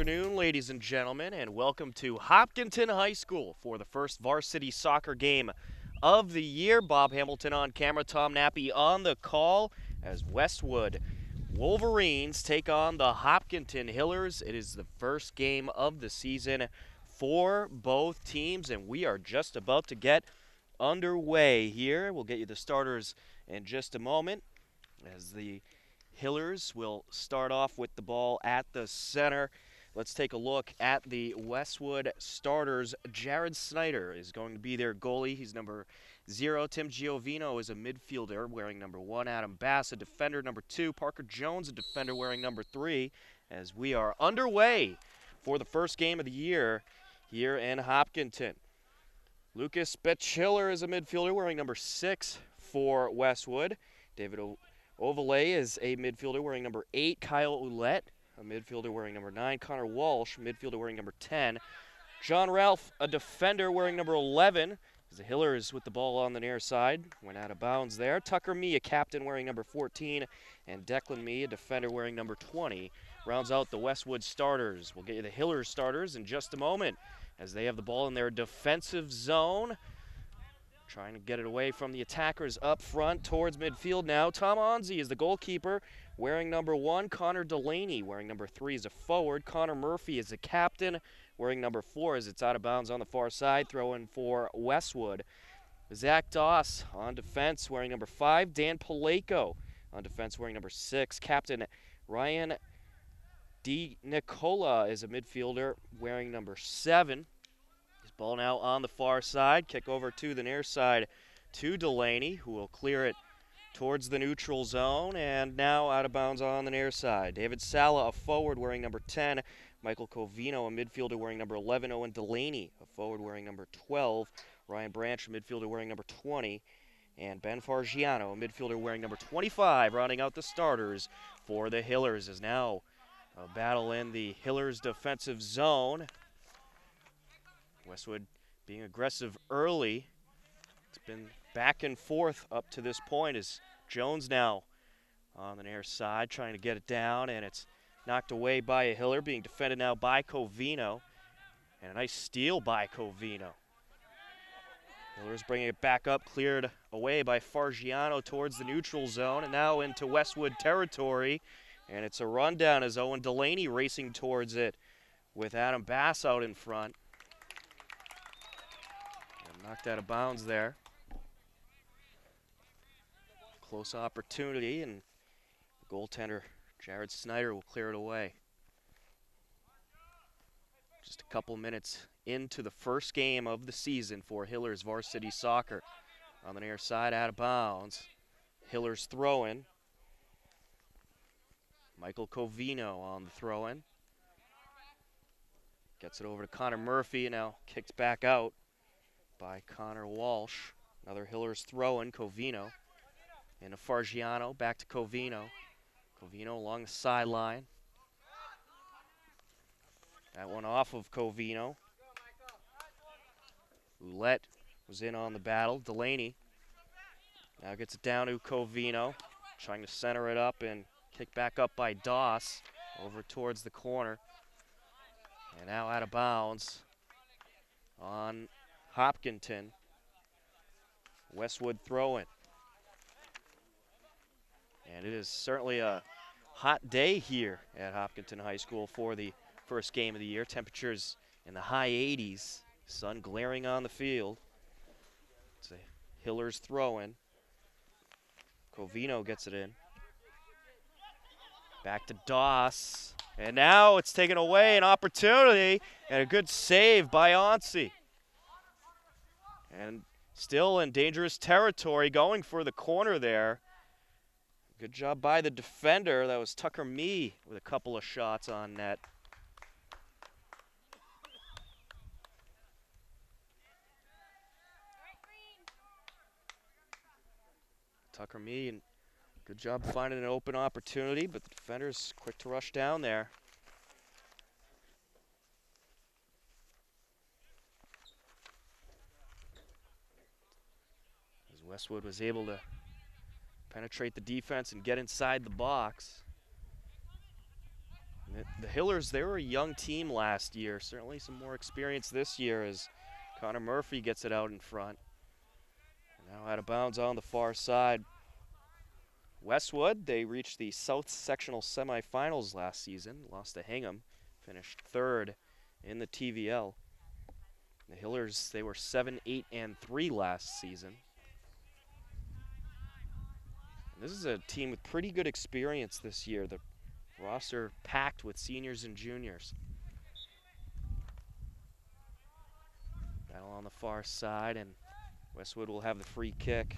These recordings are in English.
afternoon, ladies and gentlemen, and welcome to Hopkinton High School for the first varsity soccer game of the year. Bob Hamilton on camera, Tom Nappy on the call as Westwood Wolverines take on the Hopkinton Hillers. It is the first game of the season for both teams, and we are just about to get underway here. We'll get you the starters in just a moment as the Hillers will start off with the ball at the center. Let's take a look at the Westwood starters. Jared Snyder is going to be their goalie. He's number zero. Tim Giovino is a midfielder wearing number one. Adam Bass, a defender, number two. Parker Jones, a defender, wearing number three. As we are underway for the first game of the year here in Hopkinton. Lucas Betchiller is a midfielder wearing number six for Westwood. David o- is a midfielder wearing number eight. Kyle Ouellette, a midfielder wearing number nine. Connor Walsh, midfielder wearing number 10. John Ralph, a defender wearing number 11. As the Hillers with the ball on the near side, went out of bounds there. Tucker Mee, a captain wearing number 14, and Declan Mee, a defender wearing number 20, rounds out the Westwood starters. We'll get you the Hillers starters in just a moment as they have the ball in their defensive zone. Trying to get it away from the attackers up front towards midfield now. Tom Onzi is the goalkeeper, wearing number one. Connor Delaney wearing number three is a forward. Connor Murphy is a captain, wearing number four is it's out of bounds on the far side. Throw in for Westwood. Zach Doss on defense wearing number five. Dan Paleko on defense wearing number six. Captain Ryan Di Nicola is a midfielder wearing number seven. His ball now on the far side. Kick over to the near side to Delaney, who will clear it towards the neutral zone and now out of bounds on the near side. David Sala, a forward wearing number 10. Michael Covino, a midfielder wearing number 11. Owen Delaney, a forward wearing number 12. Ryan Branch, a midfielder wearing number 20. And Ben Fargiano, a midfielder wearing number 25, rounding out the starters for the Hillers, is now a battle in the Hillers defensive zone. Westwood being aggressive early. It's been back and forth up to this point as Jones now on the near side trying to get it down, and it's knocked away by a Hiller, being defended now by Covino. And a nice steal by Covino. Hillers bringing it back up, cleared away by Fargiano towards the neutral zone, and now into Westwood territory. And it's a rundown as Owen Delaney racing towards it with Adam Bass out in front. And knocked out of bounds there. Close opportunity, and goaltender Jared Snyder will clear it away. Just a couple minutes into the first game of the season for Hillers varsity soccer. On the near side, out of bounds. Hillers throw in. Michael Covino on the throw in. Gets it over to Connor Murphy, now kicked back out by Connor Walsh. Another Hillers throw in, Covino. And a Fargiano, back to Covino. Covino along the sideline. That one off of Covino. Ouellette was in on the battle. Delaney now gets it down to Covino, trying to center it up and kick back up by Doss over towards the corner. And now out of bounds on Hopkinton. Westwood throwing. And it is certainly a hot day here at Hopkinton High School for the first game of the year. Temperatures in the high 80s, sun glaring on the field. It's a Hillers throw in. Covino gets it in. Back to Doss. And now it's taken away an opportunity and a good save by Onsi. And still in dangerous territory, going for the corner there. Good job by the defender. That was Tucker Mee with a couple of shots on net. Tucker Mee, and good job finding an open opportunity, but the defender's quick to rush down there. As Westwood was able to penetrate the defense and get inside the box. The Hillers, they were a young team last year. Certainly some more experience this year as Connor Murphy gets it out in front. Now out of bounds on the far side. Westwood, they reached the South Sectional semifinals last season, lost to Hingham, finished third in the TVL. The Hillers, they were 7, 8, and 3 last season. This is a team with pretty good experience this year. The roster packed with seniors and juniors. Battle on the far side, and Westwood will have the free kick.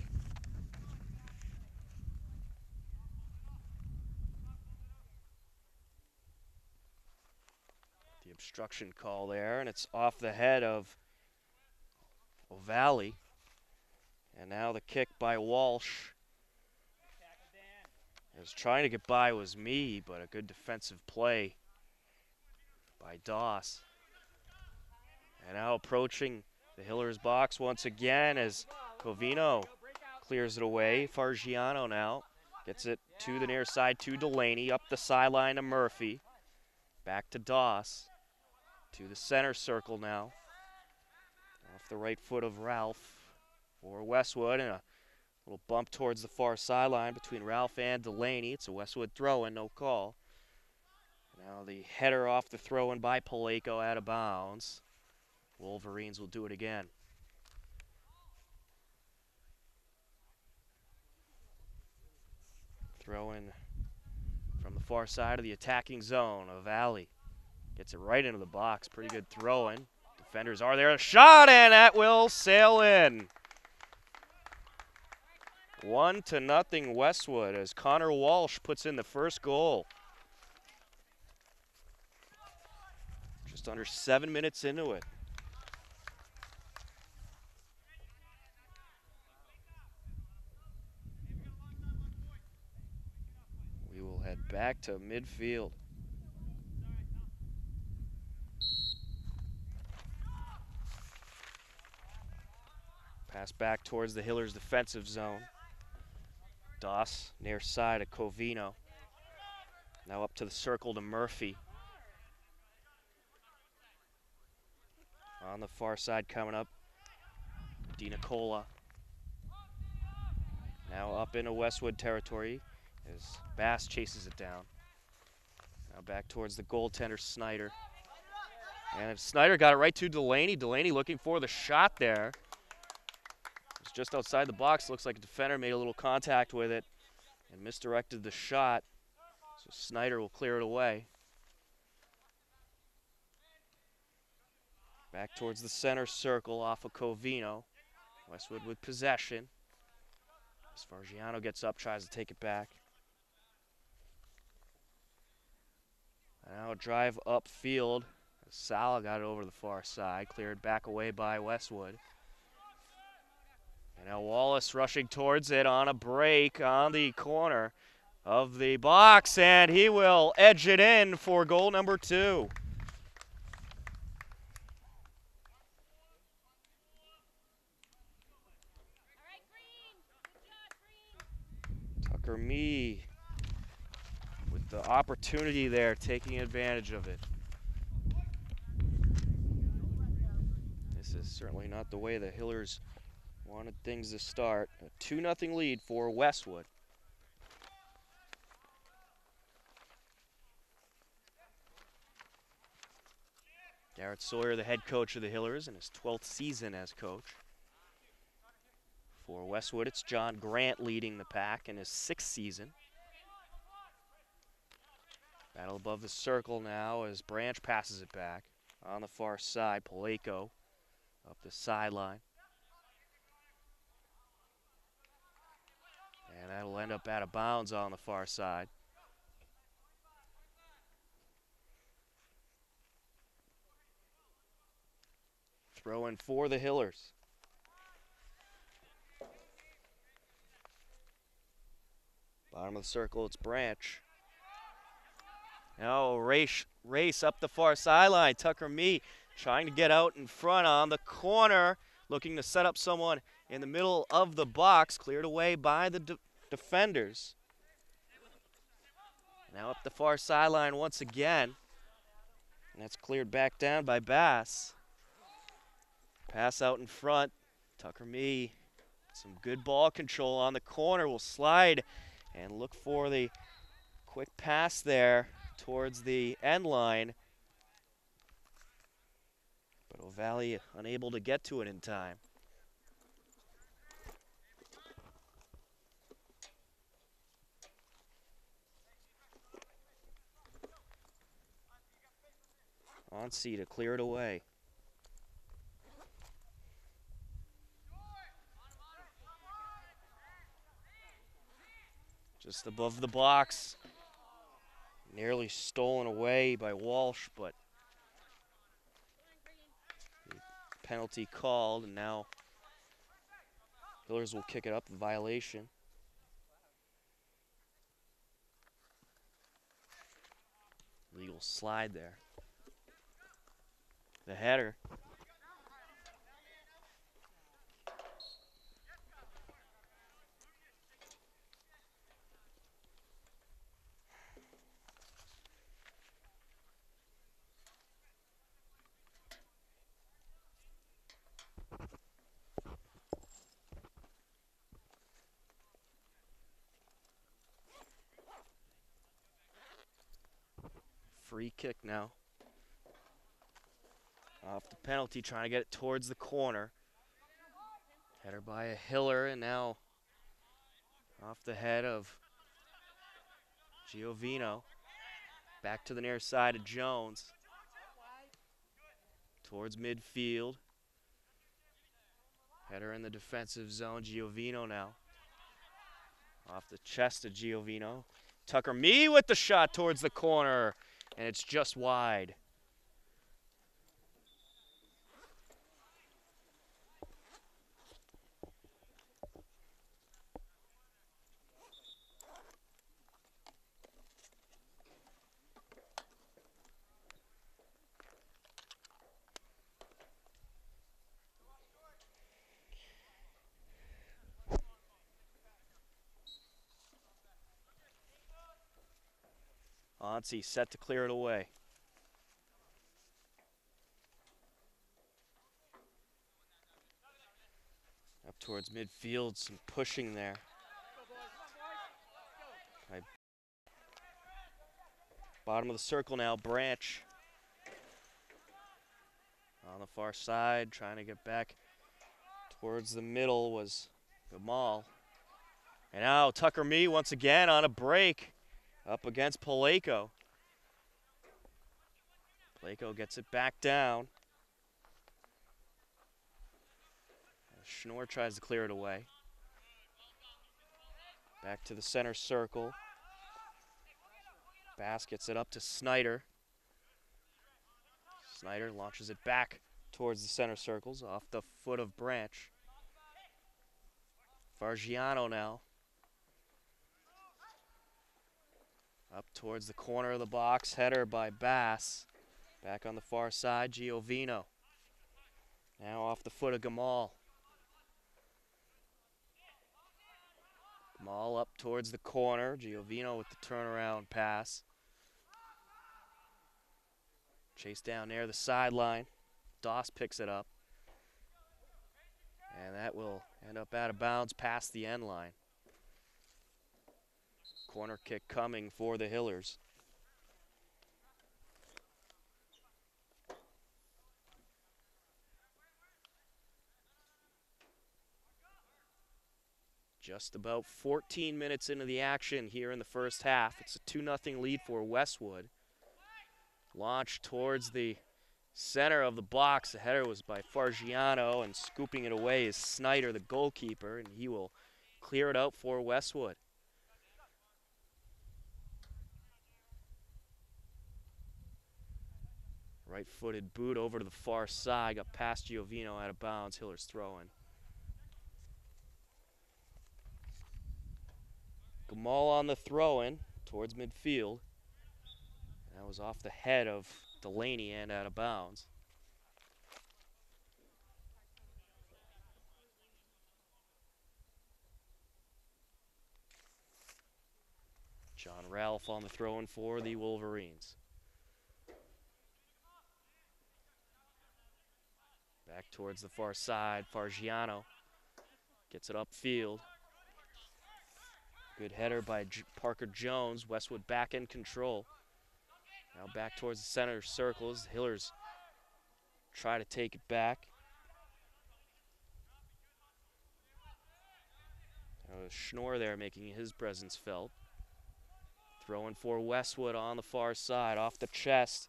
The obstruction call there, and it's off the head of O'Valley. And now the kick by Walsh. Was trying to get by was me, but a good defensive play by Doss. And now approaching the Hillers box once again as Covino clears it away. Fargiano now gets it to the near side to Delaney, up the sideline to Murphy. Back to Doss. To the center circle now. Off the right foot of Ralph for Westwood and a little bump towards the far sideline between Ralph and Delaney. It's a Westwood throw in, no call. Now the header off the throw in by Paleko out of bounds. Wolverines will do it again. Throw in from the far side of the attacking zone of Alley. Gets it right into the box. Pretty good throw in. Defenders are there. A shot, and that will sail in. One to nothing Westwood as Connor Walsh puts in the first goal. Just under seven minutes into it. We will head back to midfield. Pass back towards the Hillers defensive zone. Doss near side of Covino. Now up to the circle to Murphy. On the far side coming up, Di Nicola. Now up into Westwood territory as Bass chases it down. Now back towards the goaltender Snyder. And Snyder got it right to Delaney. Delaney looking for the shot there just outside the box. Looks like a defender made a little contact with it and misdirected the shot. So Snyder will clear it away. Back towards the center circle off of Covino. Westwood with possession. As Fargiano gets up, tries to take it back. Now drive upfield. Sala got it over the far side, cleared back away by Westwood. And now Wallace rushing towards it on a break on the corner of the box, and he will edge it in for goal number two. Tucker Mee with the opportunity there, taking advantage of it. This is certainly not the way the Hillers Wanted things to start. A 2 0 lead for Westwood. Garrett Sawyer, the head coach of the Hillers, in his 12th season as coach. For Westwood, it's John Grant leading the pack in his sixth season. Battle above the circle now as Branch passes it back. On the far side, Paleko up the sideline. And that'll end up out of bounds on the far side. Throw in for the Hillers. Bottom of the circle, it's Branch. Now race, race up the far sideline. Tucker Mee trying to get out in front on the corner, looking to set up someone in the middle of the box, cleared away by the defenders. Now up the far sideline once again. And that's cleared back down by Bass. Pass out in front. Tucker Mee. Some good ball control on the corner. Will slide and look for the quick pass there towards the end line. But O'Valley unable to get to it in time. Onsi to clear it away. Just above the box. Nearly stolen away by Walsh, but penalty called, and now Hillers will kick it up, violation. Legal slide there. The header. Free kick now. Off the penalty, trying to get it towards the corner. Header by a Hiller, and now off the head of Giovino. Back to the near side of Jones. Towards midfield. Header in the defensive zone. Giovino now. Off the chest of Giovino. Tucker Mee with the shot towards the corner, and it's just wide. Onsi set to clear it away. Up towards midfield, some pushing there. Bottom of the circle now, Branch. On the far side, trying to get back towards the middle was Gamal. And now Tucker Mee once again on a break up against Paleko. Paleko gets it back down. Schnorr tries to clear it away. Back to the center circle. Bass gets it up to Snyder. Snyder launches it back towards the center circles off the foot of Branch. Fargiano now Up towards the corner of the box, header by Bass. Back on the far side, Giovino. Now off the foot of Gamal. Gamal up towards the corner. Giovino with the turnaround pass. Chase down near the sideline. Doss picks it up. And that will end up out of bounds past the end line. Corner kick coming for the Hillers. Just about 14 minutes into the action here in the first half. It's a 2 0 lead for Westwood. Launch towards the center of the box. The header was by Fargiano, and scooping it away is Snyder, the goalkeeper, and he will clear it out for Westwood. Right footed boot over to the far side. Got past Giovino out of bounds. Hiller's throwing. Gamal on the throw in towards midfield. That was off the head of Delaney and out of bounds. John Ralph on the throw in for the Wolverines. Back towards the far side, Fargiano gets it upfield. Good header by J Parker Jones. Westwood back in control. Now back towards the center circles. Hillers try to take it back. Uh, Schnorr there making his presence felt. Throwing for Westwood on the far side, off the chest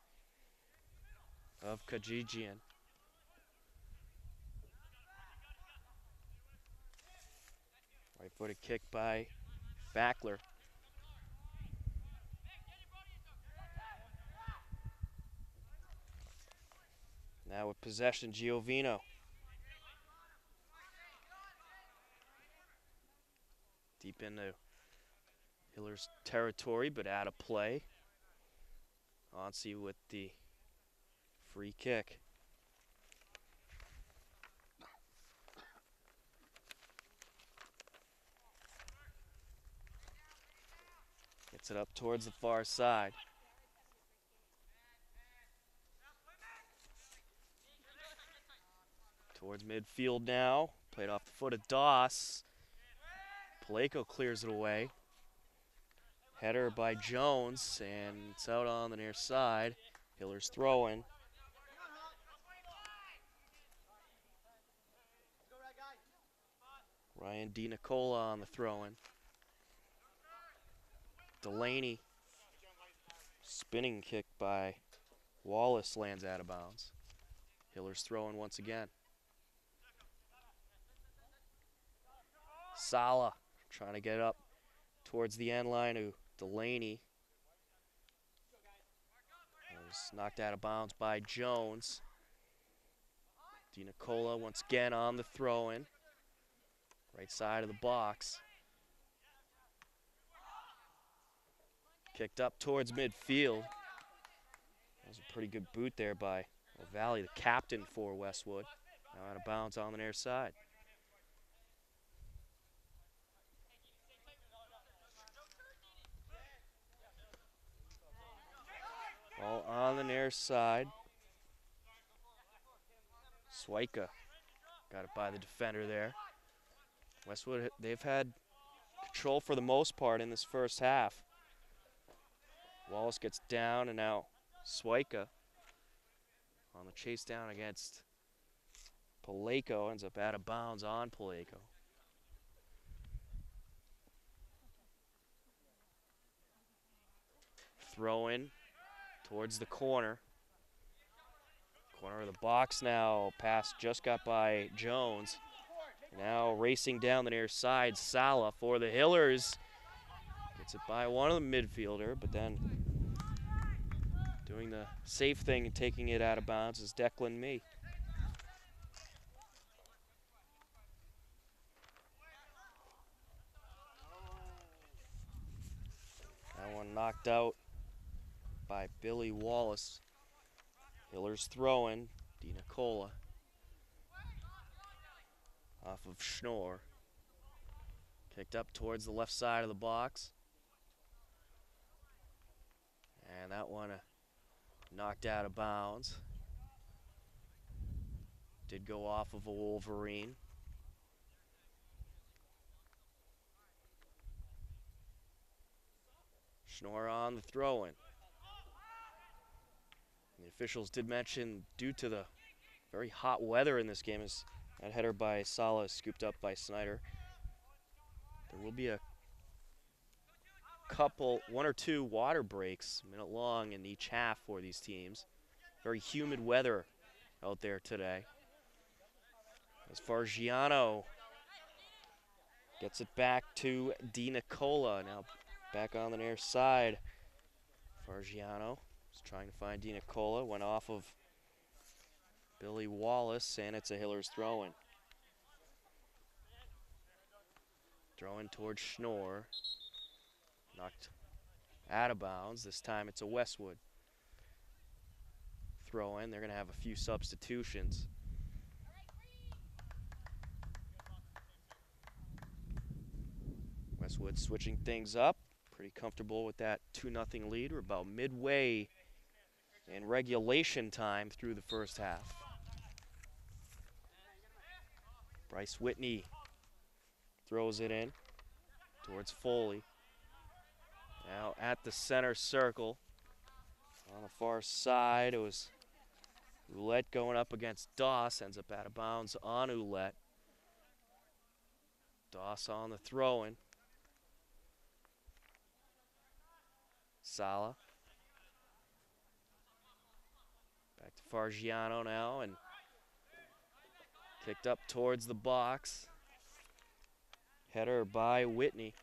of Kajijian. Right footed kick by Backler. Now with possession, Giovino. Deep into Hiller's territory, but out of play. Onsi with the free kick. It up towards the far side. Towards midfield now. Played off the foot of Doss. Paleko clears it away. Header by Jones, and it's out on the near side. Hiller's throwing. Ryan Di Nicola on the throw-in. Delaney. Spinning kick by Wallace lands out of bounds. Hiller's throwing once again. Sala trying to get up towards the end line to Delaney. Was knocked out of bounds by Jones. Di Nicola once again on the throw in. Right side of the box. Kicked up towards midfield. That was a pretty good boot there by Valley, the captain for Westwood. Now out of bounds on the near side. All on the near side. Swaika got it by the defender there. Westwood, they've had control for the most part in this first half. Wallace gets down, and now Swaika on the chase down against Paleko ends up out of bounds on Paleko. Throw in towards the corner. Corner of the box now. Pass just got by Jones. Now racing down the near side, Sala for the Hillers. Gets it by one of the midfielder, but then doing the safe thing and taking it out of bounds is Declan Mee. That one knocked out by Billy Wallace. Hiller's throwing, Di Nicola. Off of Schnorr. Kicked up towards the left side of the box. And that one uh, knocked out of bounds. Did go off of a Wolverine. Schnorr on the throw-in. The officials did mention, due to the very hot weather in this game, is that header by Sala scooped up by Snyder. There will be a couple, one or two water breaks, minute long in each half for these teams. Very humid weather out there today. As Fargiano gets it back to Di Nicola. Now back on the near side. Fargiano is trying to find Di Nicola. Went off of Billy Wallace, and it's a Hiller's throw-in. Throwing towards Schnorr. Knocked out of bounds. This time it's a Westwood throw in. They're going to have a few substitutions. Westwood switching things up. Pretty comfortable with that 2 0 lead. We're about midway in regulation time through the first half. Bryce Whitney throws it in towards Foley. Now at the center circle. On the far side, it was Ouellette going up against Doss, ends up out of bounds on Ouellette. Doss on the throw in. Sala. Back to Fargiano now and kicked up towards the box. Header by Whitney.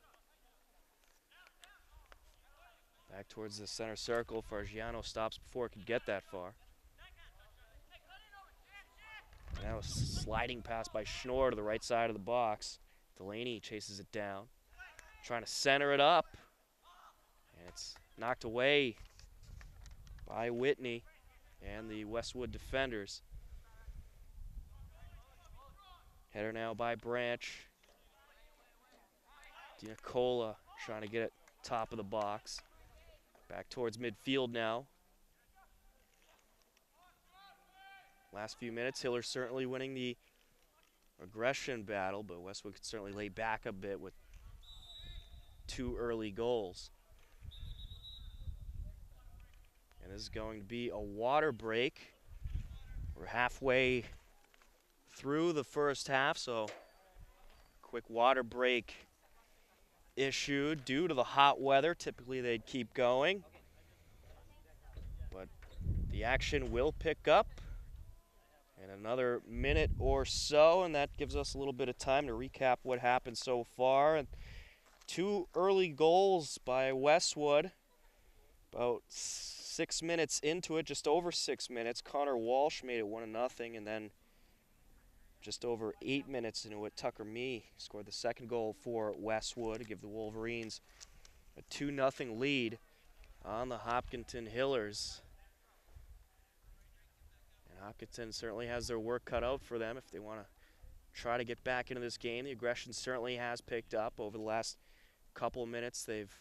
Back towards the center circle. Fargiano stops before it could get that far. Now a sliding pass by Schnorr to the right side of the box. Delaney chases it down. Trying to center it up. And it's knocked away by Whitney and the Westwood defenders. Header now by Branch. Nicola trying to get it top of the box. Back towards midfield now. Last few minutes, Hiller certainly winning the aggression battle, but Westwood could certainly lay back a bit with two early goals. And this is going to be a water break. We're halfway through the first half, so quick water break issued due to the hot weather. Typically they'd keep going, but the action will pick up in another minute or so, and that gives us a little bit of time to recap what happened so far. And two early goals by Westwood, about six minutes into it, just over six minutes. Connor Walsh made it one to nothing, and then just over eight minutes into it, Tucker Mee scored the second goal for Westwood to give the Wolverines a 2 0 lead on the Hopkinton Hillers. And Hopkinton certainly has their work cut out for them if they want to try to get back into this game. The aggression certainly has picked up over the last couple minutes. They've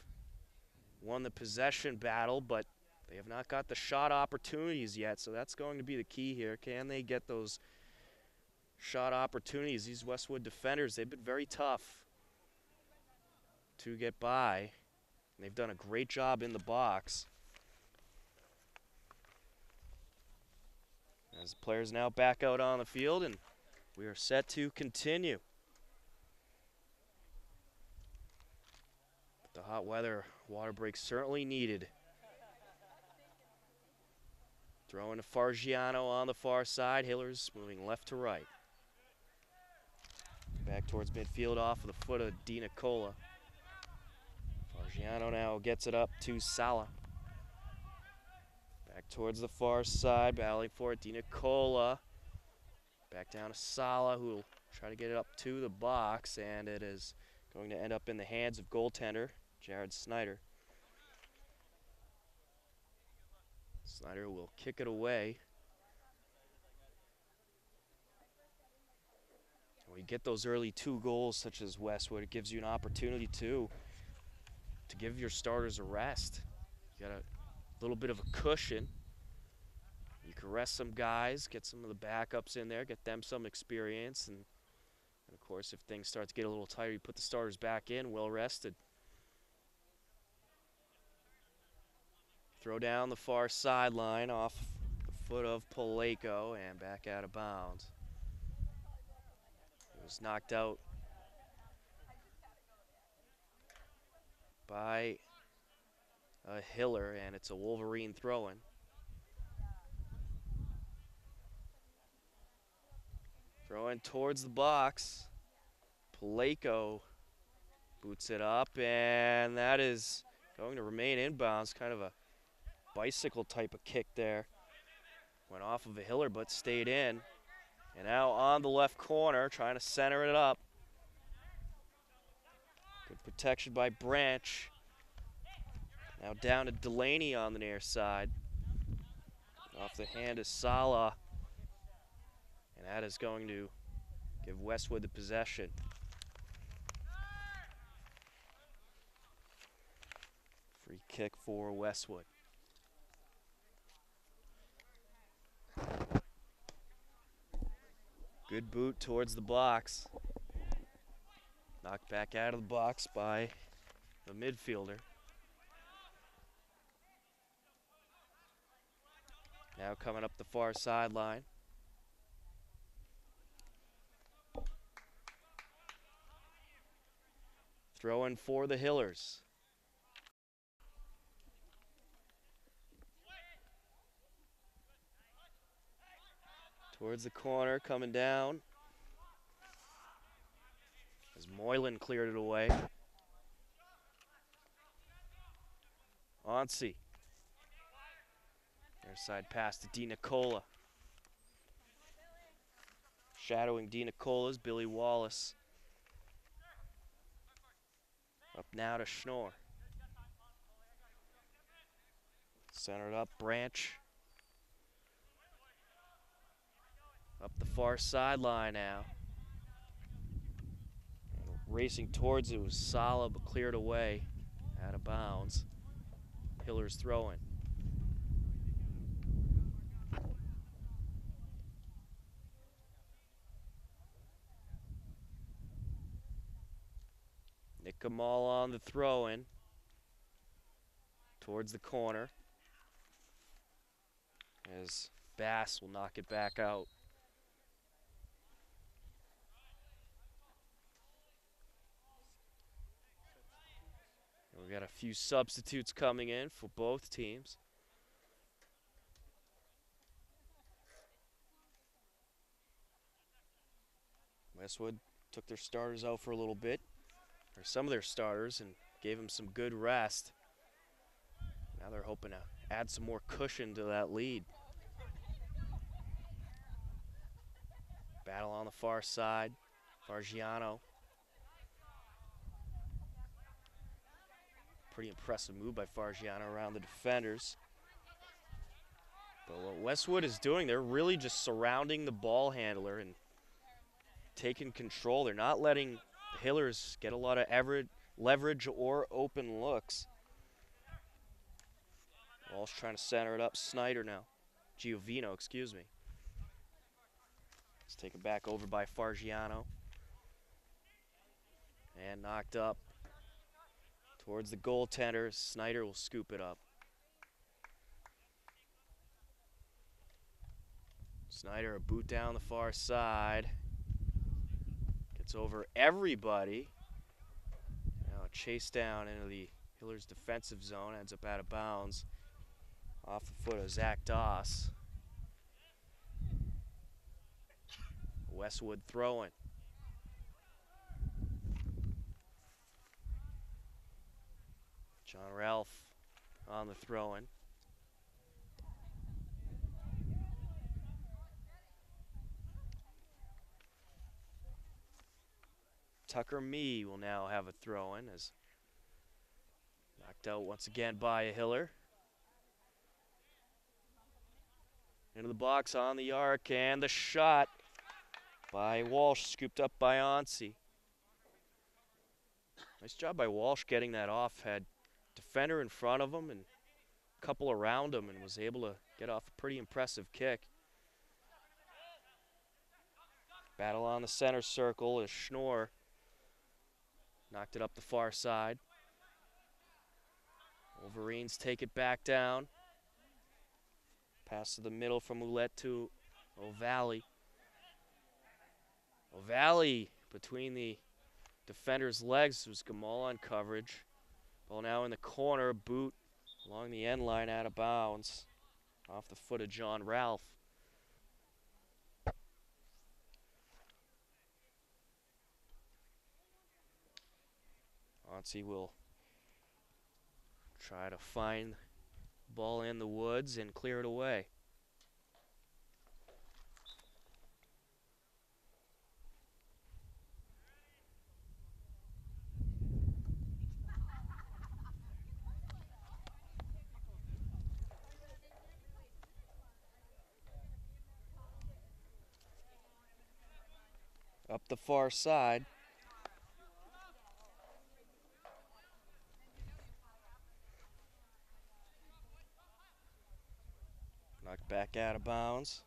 won the possession battle, but they have not got the shot opportunities yet, so that's going to be the key here. Can they get those? Shot opportunities. These Westwood defenders, they've been very tough to get by. they've done a great job in the box. As the players now back out on the field, and we are set to continue. the hot weather, water break certainly needed. Throwing to Fargiano on the far side. Hillers moving left to right. Back towards midfield off of the foot of Di Nicola. Fargiano now gets it up to Sala. Back towards the far side, battling for it, Di Nicola. Back down to Sala, who will try to get it up to the box, and it is going to end up in the hands of goaltender Jared Snyder. Snyder will kick it away. You get those early two goals, such as Westwood, it gives you an opportunity to to give your starters a rest. You got a little bit of a cushion. You can rest some guys, get some of the backups in there, get them some experience, and, and of course, if things start to get a little tighter, you put the starters back in, well rested. Throw down the far sideline off the foot of Paleko and back out of bounds was knocked out by a Hiller, and it's a Wolverine throwing. Throwing towards the box. Paleko boots it up, and that is going to remain inbounds. Kind of a bicycle type of kick there. Went off of a Hiller, but stayed in. And now on the left corner, trying to center it up. Good protection by Branch. Now down to Delaney on the near side. Off the hand is Sala. And that is going to give Westwood the possession. Free kick for Westwood. Good boot towards the box. Knocked back out of the box by the midfielder. Now coming up the far sideline. Throwing for the Hillers. Towards the corner, coming down. As Moylan cleared it away. Onsi. Near side pass to Di Nicola. Shadowing Di Nicola's Billy Wallace. Up now to Schnorr. Centered up, Branch. Up the far sideline now. Racing towards it was solid but cleared away out of bounds. Hillers throwing. Nick Kamal on the throw in towards the corner as Bass will knock it back out. We got a few substitutes coming in for both teams. Westwood took their starters out for a little bit, or some of their starters, and gave them some good rest. Now they're hoping to add some more cushion to that lead. Battle on the far side. Fargiano Pretty impressive move by Fargiano around the defenders. But what Westwood is doing, they're really just surrounding the ball handler and taking control. They're not letting Hillers get a lot of leverage or open looks. Walsh trying to center it up. Snyder now. Giovino, excuse me. It's taken back over by Fargiano. And knocked up Towards the goaltender, Snyder will scoop it up. Snyder, a boot down the far side. Gets over everybody. Now a chase down into the Hillers defensive zone, ends up out of bounds. Off the foot of Zach Doss. Westwood throwing. John Ralph on the throw in. Tucker Mee will now have a throw in as knocked out once again by a Hiller. Into the box on the arc and the shot by Walsh, scooped up by Onsi. Nice job by Walsh getting that off. Had defender in front of him and a couple around him and was able to get off a pretty impressive kick. Battle on the center circle as Schnorr knocked it up the far side. Wolverines take it back down. Pass to the middle from Ouellette to O'Valley. O'Valley between the defender's legs was Gamal on coverage. Ball now in the corner, boot along the end line out of bounds. Off the foot of John Ralph. Onsi will try to find ball in the woods and clear it away. the far side. Knocked back out of bounds.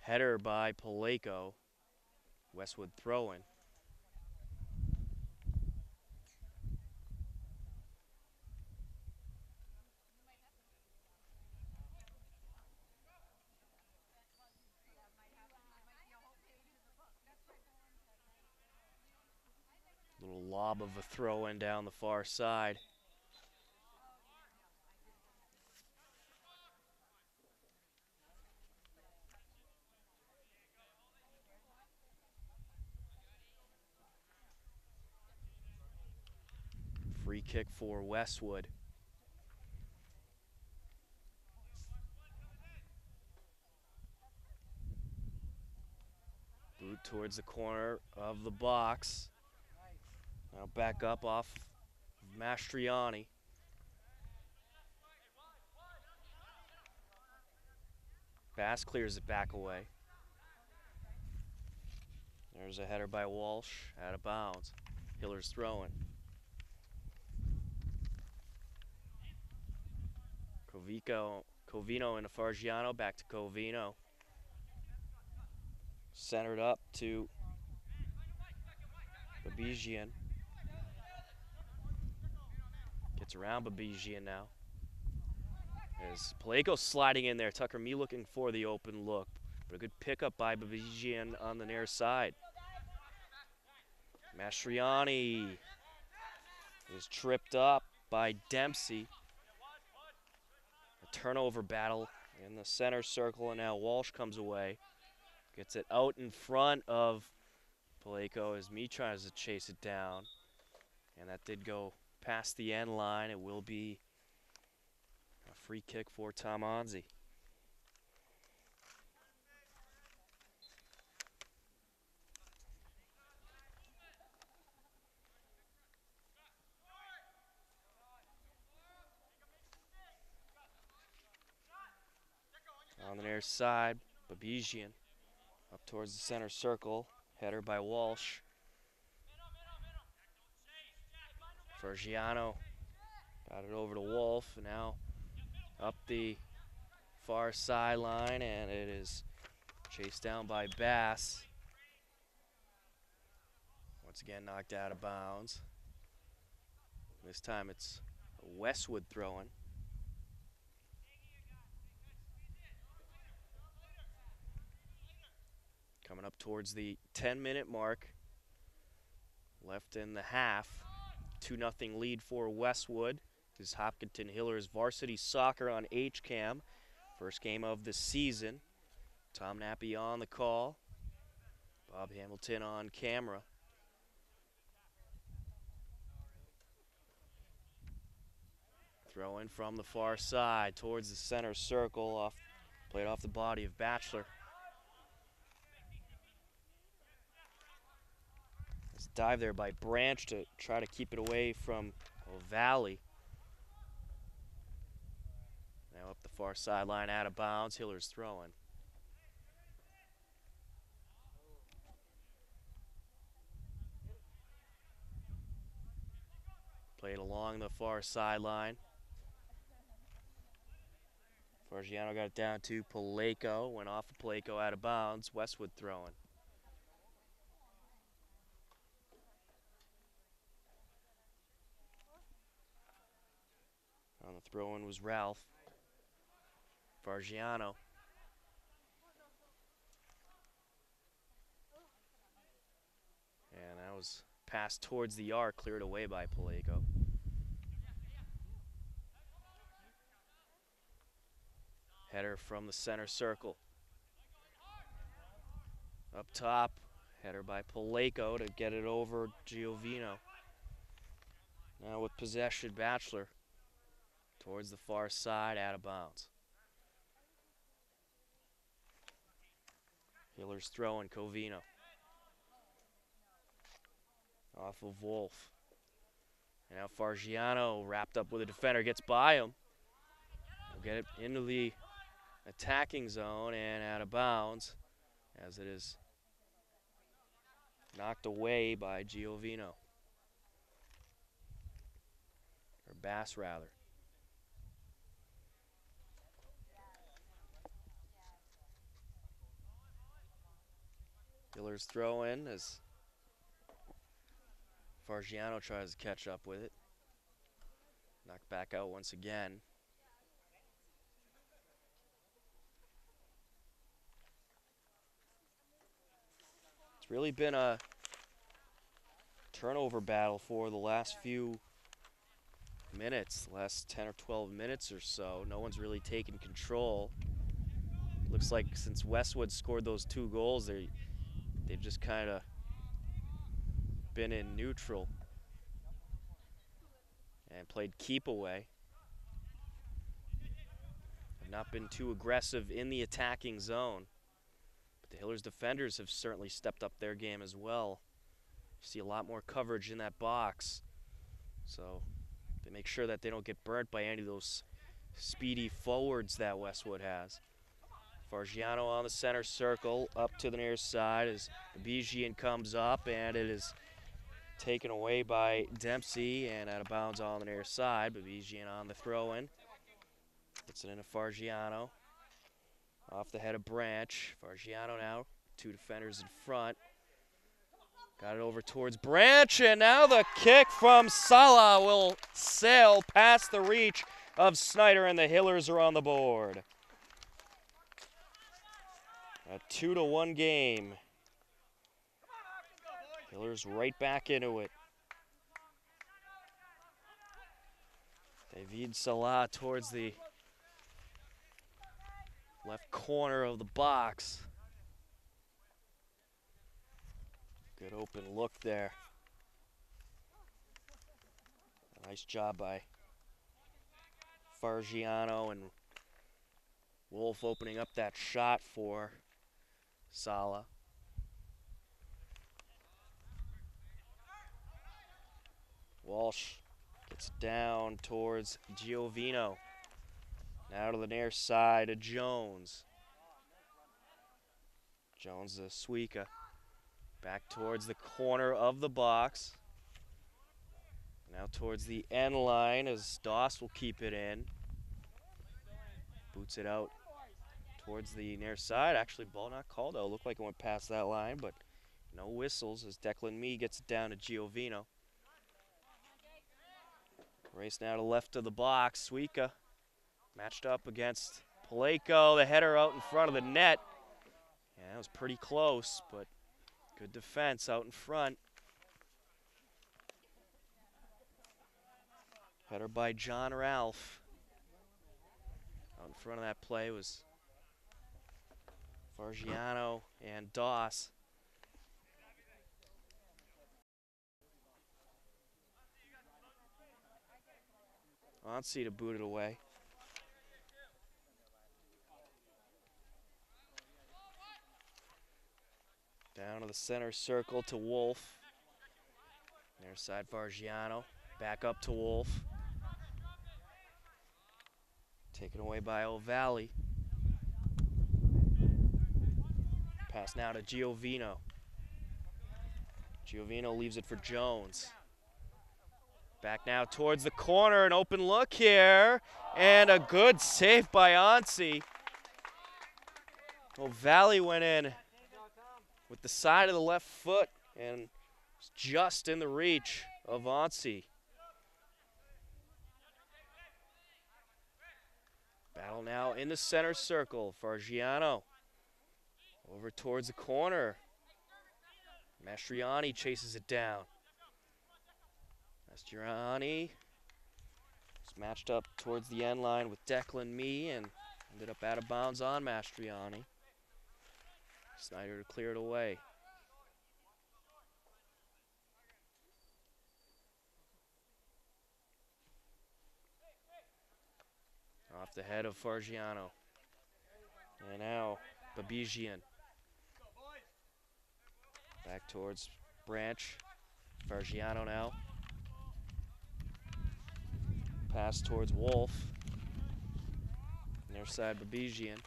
Header by Paleko. Westwood throwing. Lob of a throw in down the far side. Free kick for Westwood. Boot towards the corner of the box. Now back up off Mastriani. Bass clears it back away. There's a header by Walsh, out of bounds. Hiller's throwing. Covico, Covino and Fargiano, back to Covino. Centered up to Babigian. Gets around Babigian now. As Paleko sliding in there, Tucker Mee looking for the open look. But a good pickup by Babigian on the near side. Mastriani is tripped up by Dempsey. A turnover battle in the center circle, and now Walsh comes away. Gets it out in front of Paleko as me tries to chase it down. And that did go past the end line. It will be a free kick for Tom Onsi. On the near side, Babigian up towards the center circle. Header by Walsh. Fargiano got it over to Wolf. Now up the far sideline, and it is chased down by Bass. Once again, knocked out of bounds. This time it's Westwood throwing. Coming up towards the 10 minute mark. Left in the half. 2 0 lead for Westwood. This is Hopkinton Hillers varsity soccer on HCAM. First game of the season. Tom Nappy on the call. Bob Hamilton on camera. Throw in from the far side towards the center circle, off, played off the body of Batchelor. Dive there by Branch to try to keep it away from Valley. Now up the far sideline, out of bounds. Hiller's throwing. Played along the far sideline. Fargiano got it down to Paleko. Went off of Paleko out of bounds. Westwood throwing. On the throw in was Ralph. Fargiano. And that was passed towards the arc, cleared away by Paleko. Header from the center circle. Up top, header by Paleko to get it over Giovino. Now with possession, Batchelor towards the far side, out of bounds. Hiller's throwing Covino. Off of Wolf. And now Fargiano wrapped up with a defender gets by him. We'll get it into the attacking zone and out of bounds as it is knocked away by Giovino. Or Bass rather. Hillers throw in as Fargiano tries to catch up with it. Knocked back out once again. It's really been a turnover battle for the last few minutes, last 10 or 12 minutes or so. No one's really taken control. Looks like since Westwood scored those two goals, they they've just kind of been in neutral and played keep away. Have not been too aggressive in the attacking zone. But the Hillers defenders have certainly stepped up their game as well. You see a lot more coverage in that box. So they make sure that they don't get burnt by any of those speedy forwards that Westwood has. Fargiano on the center circle, up to the near side as Bijian comes up, and it is taken away by Dempsey and out of bounds on the near side. But Bijian on the throw in. Gets it into Fargiano. Off the head of Branch. Fargiano now, two defenders in front. Got it over towards Branch, and now the kick from Sala will sail past the reach of Snyder, and the Hillers are on the board. A two to one game. Hillers right back into it. David Sala towards the left corner of the box. Good open look there. Nice job by Fargiano and Wolf opening up that shot for Sala. Walsh gets down towards Giovino. Now to the near side of Jones. Jones to Suica. Back towards the corner of the box. Now towards the end line as Doss will keep it in. Boots it out towards the near side. Actually, ball not called out. Looked like it went past that line, but no whistles as Declan Mee gets it down to Giovino. Race now to left of the box. Suica matched up against Paleko. The header out in front of the net. Yeah, it was pretty close, but good defense out in front. Header by John Ralph. Out in front of that play was Fargiano and Doss. Onsi to boot it away. Down to the center circle to Wolf. Near side Fargiano. Back up to Wolf. Taken away by O'Valley. Pass now to Giovino. Giovino leaves it for Jones. Back now towards the corner, an open look here, and a good save by Onsi. Valley went in with the side of the left foot and just in the reach of Onsi. Battle now in the center circle. Fargiano over towards the corner. Mastriani chases it down. Mastriani is matched up towards the end line with Declan Mee and ended up out of bounds on Mastriani. Snyder to clear it away. Off the head of Fargiano. And now Babigian. Back towards Branch. Fargiano now. Pass towards Wolf. Near side Babigian.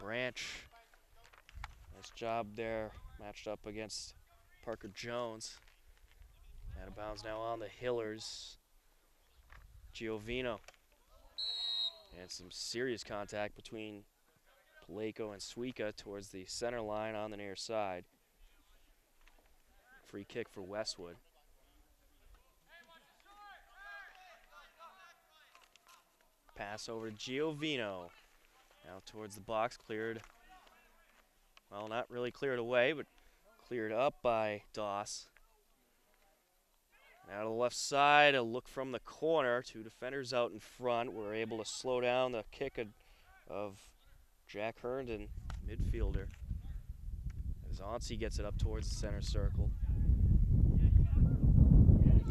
Branch. Nice job there. Matched up against Parker Jones. Out of bounds now on the Hillers. Giovino. And some serious contact between Paleko and Suica towards the center line on the near side. Free kick for Westwood. Pass over to Giovino. Now towards the box, cleared. Well, not really cleared away, but cleared up by Doss. Now to the left side, a look from the corner. Two defenders out in front. We're able to slow down the kick of, of Jack Herndon, midfielder. As Onsi gets it up towards the center circle.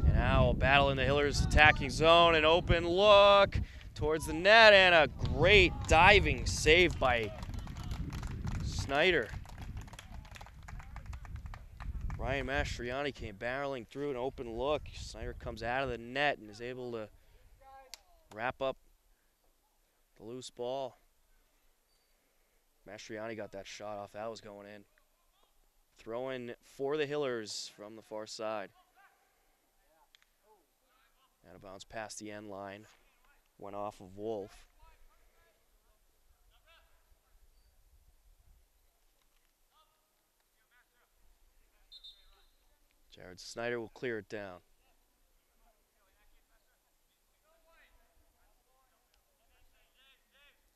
And now a battle in the Hillers attacking zone, an open look towards the net, and a great diving save by Snyder. Ryan Mastriani came barreling through an open look. Snyder comes out of the net and is able to wrap up the loose ball. Mastriani got that shot off. That was going in. Throwing for the Hillers from the far side. Out of bounds past the end line. Went off of Wolf. Jared Snyder will clear it down.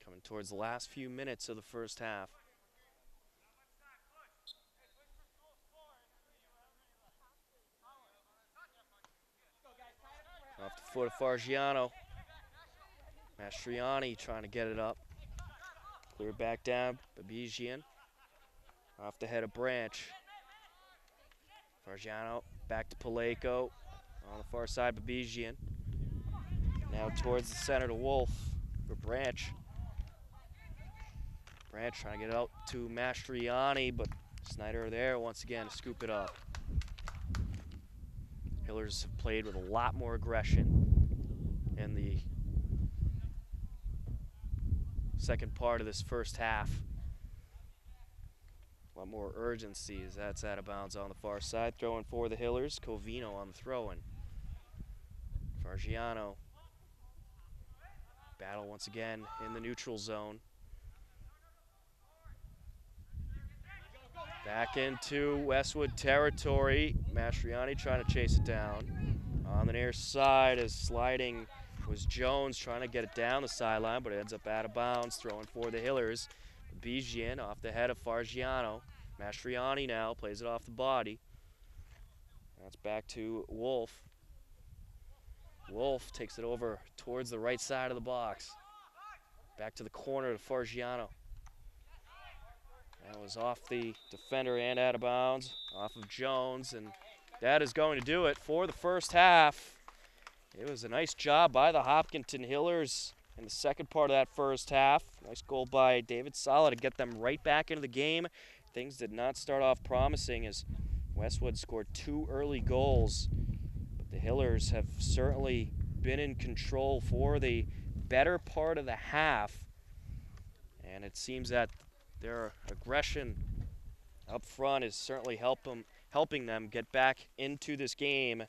Coming towards the last few minutes of the first half. Off the foot of Fargiano. Mastriani trying to get it up. Clear back down. Babigian. Off the head of Branch. Fargiano back to Paleko. On the far side, Babigian. Now towards the center to Wolf for Branch. Branch trying to get it out to Mastriani, but Snyder there once again to scoop it up. Hillers have played with a lot more aggression in the second part of this first half. A lot more urgency as that's out of bounds on the far side. Throwing for the Hillers. Covino on the throw-in. Fargiano. Battle once again in the neutral zone. Back into Westwood territory. Mastriani trying to chase it down. On the near side is sliding was Jones trying to get it down the sideline, but it ends up out of bounds, throwing for the Hillers. Bijian off the head of Fargiano. Mastriani now plays it off the body. That's back to Wolf. Wolf takes it over towards the right side of the box. Back to the corner to Fargiano. That was off the defender and out of bounds, off of Jones, and that is going to do it for the first half. It was a nice job by the Hopkinton Hillers in the second part of that first half. Nice goal by David Sala to get them right back into the game. Things did not start off promising as Westwood scored two early goals. But the Hillers have certainly been in control for the better part of the half. And it seems that their aggression up front is certainly help them, helping them get back into this game.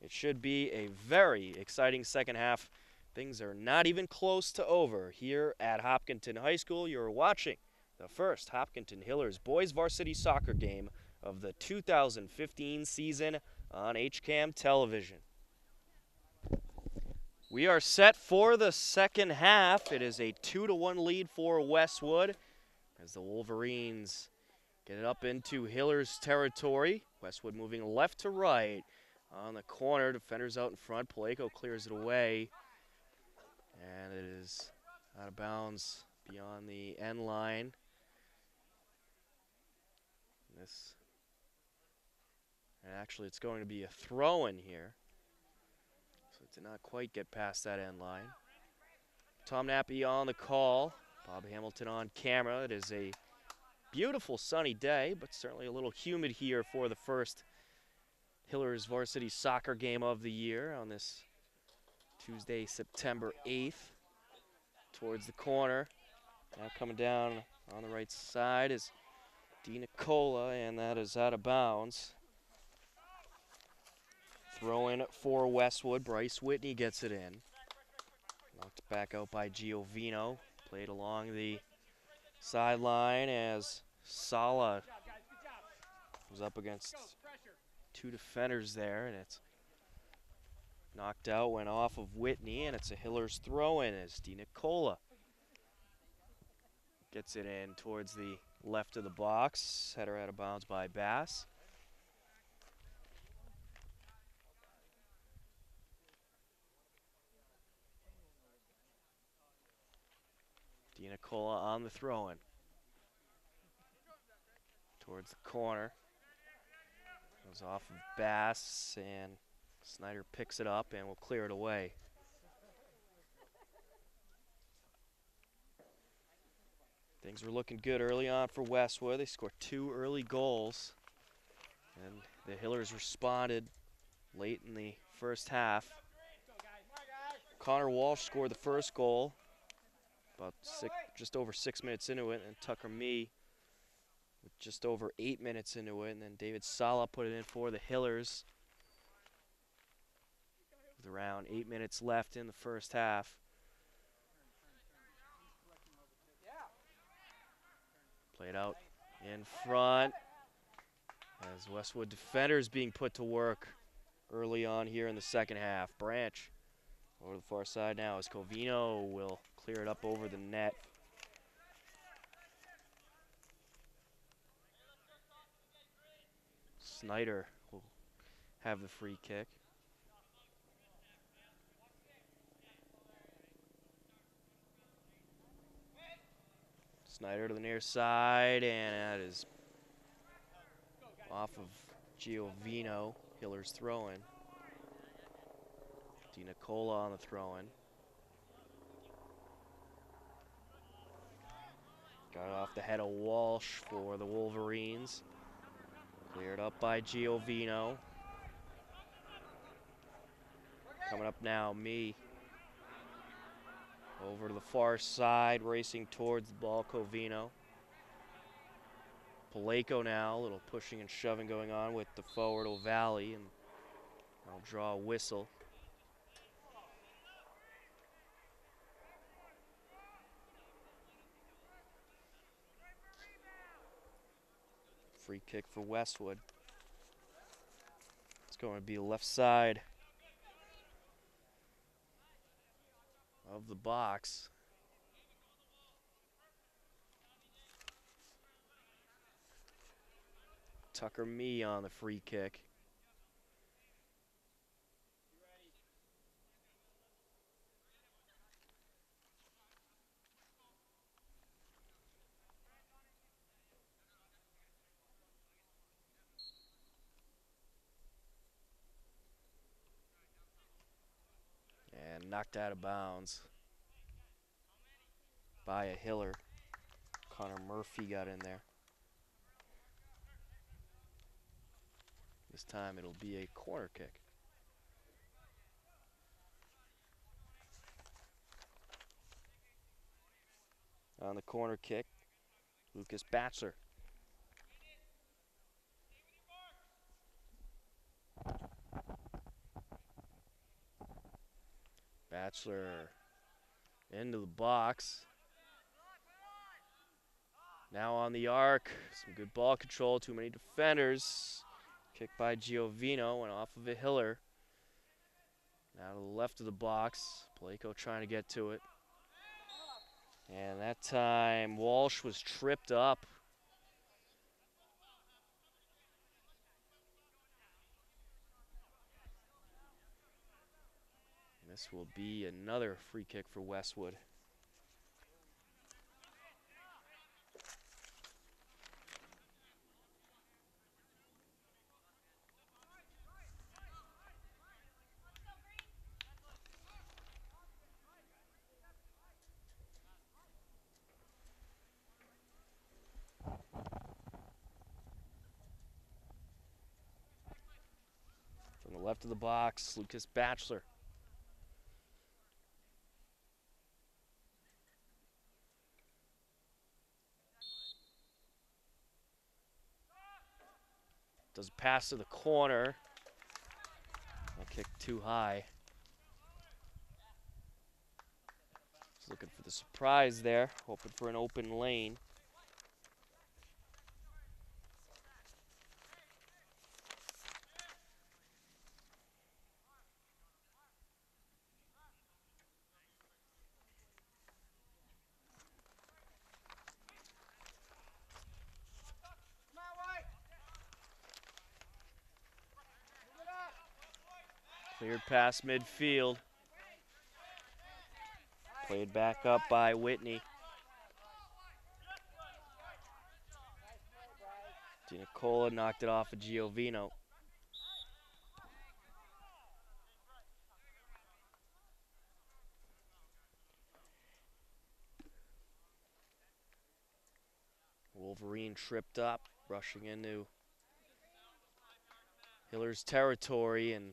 It should be a very exciting second half. Things are not even close to over here at Hopkinton High School. You're watching the first Hopkinton Hillers boys varsity soccer game of the 2015 season on HCAM television. We are set for the second half. It is a 2 to 1 lead for Westwood as the Wolverines get it up into Hillers territory. Westwood moving left to right on the corner. Defenders out in front. Paleko clears it away. And it is out of bounds beyond the end line. This, and actually, it's going to be a throw in here. So it did not quite get past that end line. Tom Nappy on the call. Bob Hamilton on camera. It is a beautiful sunny day, but certainly a little humid here for the first Hillers varsity soccer game of the year on this Tuesday, September 8th. Towards the corner. Now coming down on the right side is Di Nicola, and that is out of bounds. Throw in for Westwood. Bryce Whitney gets it in. Knocked back out by Giovino. Played along the sideline as Sala was up against two defenders there, and it's knocked out, went off of Whitney, and it's a Hillers throw in as Di Nicola gets it in towards the left of the box. Header out of bounds by Bass. Nicola on the throw in. Towards the corner. Goes off of Bass and Snyder picks it up and will clear it away. Things were looking good early on for Westwood. They scored two early goals. And the Hillers responded late in the first half. Connor Walsh scored the first goal about six, just over six minutes into it, and Tucker Mee with just over eight minutes into it, and then David Sala put it in for the Hillers with around eight minutes left in the first half. Played out in front as Westwood defenders being put to work early on here in the second half. Branch over the far side now as Covino will clear it up over the net. Snyder will have the free kick. Snyder to the near side, and that is off of Giovino. Hiller's throwing. Di Nicola on the throw Got off the head of Walsh for the Wolverines. Cleared up by Giovino. Coming up now, Mee. Over to the far side, racing towards the ball, Covino. Paleko now, a little pushing and shoving going on with the forward O'Valley, and I'll draw a whistle. Free kick for Westwood. It's going to be left side of the box. Tucker Mee on the free kick. And knocked out of bounds by a Hiller. Connor Murphy got in there. This time it'll be a corner kick. On the corner kick, Lucas Batchelor. Batchelor into the box. Now on the arc, some good ball control, too many defenders. Kick by Giovino, went off of a Hiller. Now to the left of the box, Paleko trying to get to it. And that time, Walsh was tripped up. This will be another free kick for Westwood. From the left of the box, Lucas Batchelor. A pass to the corner. Kick too high. Just looking for the surprise there, hoping for an open lane. Cleared past midfield. Played back up by Whitney. Di Nicola knocked it off of Giovino. Wolverine tripped up, rushing into Hiller's territory, and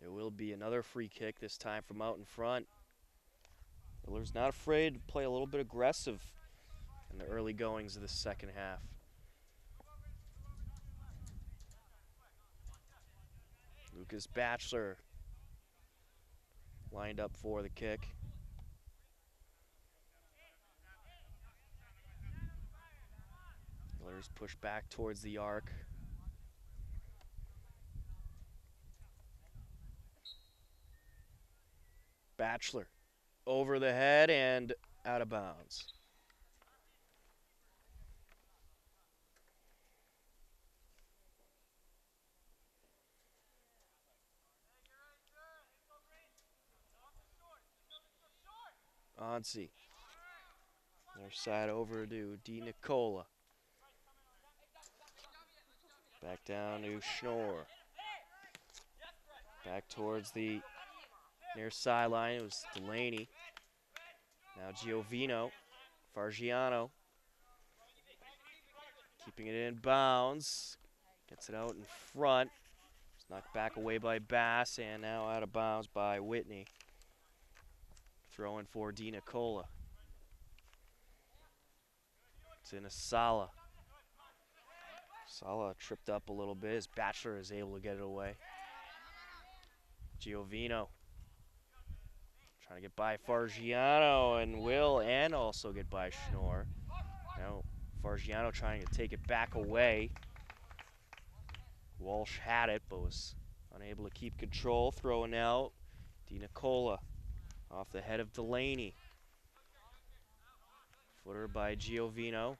there will be another free kick, this time from out in front. Hiller's not afraid to play a little bit aggressive in the early goings of the second half. Lucas Batchelor lined up for the kick. Hiller's pushed back towards the arc. Batchelor over the head and out of bounds. Onsi. Their side over to Di Nicola. Back down to Schnorr. Back towards the near sideline. It was Delaney. Now Giovino. Fargiano. Keeping it in bounds. Gets it out in front. It's knocked back away by Bass and now out of bounds by Whitney. Throwing for Di Nicola. It's in a Sala. Sala tripped up a little bit. His Batchelor is able to get it away. Giovino trying to get by Fargiano and will and also get by Schnorr. Now Fargiano trying to take it back away. Walsh had it but was unable to keep control. Throwing out Di Nicola off the head of Delaney. Footer by Giovino.